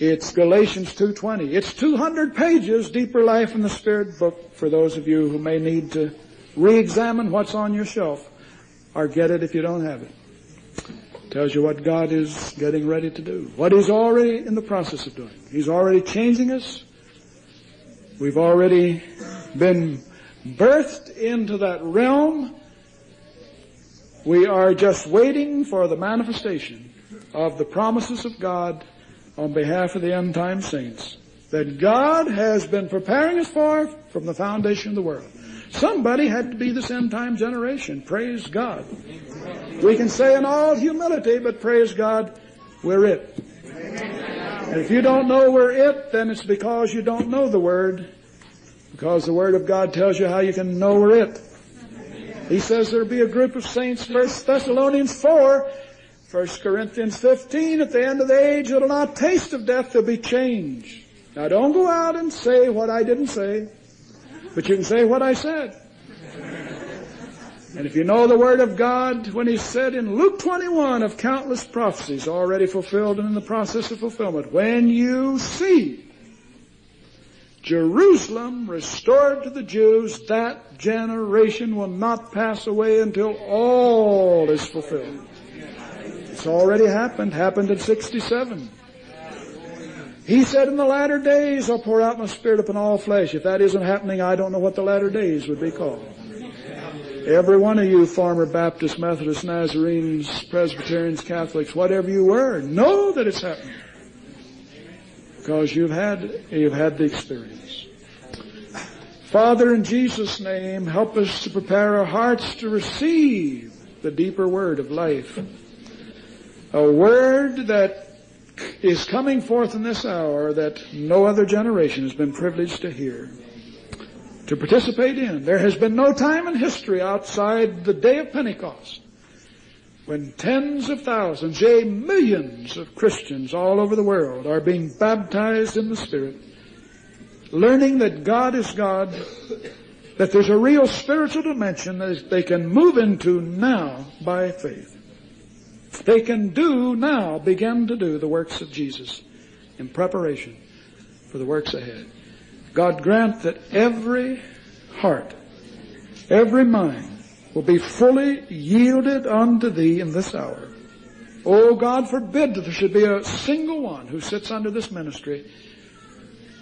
It's Galatians 2.20. It's 200 pages, Deeper Life in the Spirit book for those of you who may need to re-examine what's on your shelf or get it if you don't have it. Tells you what God is getting ready to do. What He's already in the process of doing. He's already changing us. We've already been birthed into that realm. We are just waiting for the manifestation of the promises of God on behalf of the end time saints that God has been preparing us for from the foundation of the world. Somebody had to be this end time generation. Praise God. We can say in all humility, but praise God, we're it. And if you don't know we're it, then it's because you don't know the Word. Because the Word of God tells you how you can know we're it. He says there'll be a group of saints, 1 Thessalonians 4, 1 Corinthians 15, at the end of the age it'll not taste of death, there'll be change. Now don't go out and say what I didn't say. But you can say what I said. And if you know the Word of God, when He said in Luke 21 of countless prophecies already fulfilled and in the process of fulfillment, when you see Jerusalem restored to the Jews, that generation will not pass away until all is fulfilled. It's already happened, happened in 67. He said in the latter days, I'll pour out my spirit upon all flesh. If that isn't happening, I don't know what the latter days would be called. Every one of you former Baptists, Methodists, Nazarenes, Presbyterians, Catholics, whatever you were, know that it's happening. Because you've had, you've had the experience. Father, in Jesus' name, help us to prepare our hearts to receive the deeper word of life. A word that is coming forth in this hour that no other generation has been privileged to hear, to participate in. There has been no time in history outside the day of Pentecost when tens of thousands, yea, millions of Christians all over the world are being baptized in the Spirit, learning that God is God, that there's a real spiritual dimension that they can move into now by faith. They can do now, begin to do the works of Jesus in preparation for the works ahead. God grant that every heart, every mind will be fully yielded unto thee in this hour. Oh God forbid that there should be a single one who sits under this ministry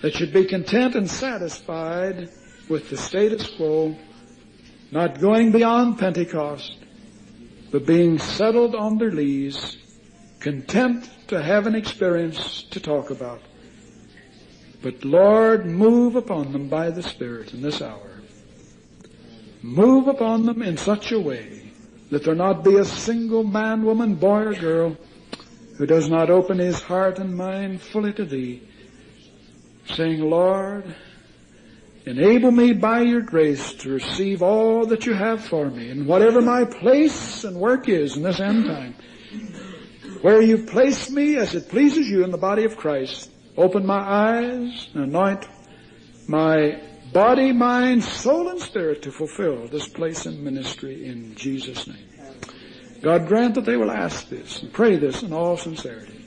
that should be content and satisfied with the status quo, not going beyond Pentecost, but being settled on their lees, content to have an experience to talk about. But Lord, move upon them by the Spirit in this hour. Move upon them in such a way that there not be a single man, woman, boy, or girl who does not open his heart and mind fully to Thee, saying, Lord, Enable me by your grace to receive all that you have for me and whatever my place and work is in this end time. Where you've placed me as it pleases you in the body of Christ, open my eyes and anoint my body, mind, soul, and spirit to fulfill this place in ministry in Jesus' name. God grant that they will ask this and pray this in all sincerity.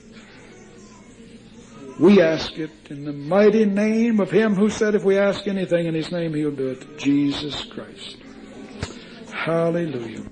We ask it in the mighty name of Him who said if we ask anything in His name, He'll do it. Jesus Christ. Hallelujah.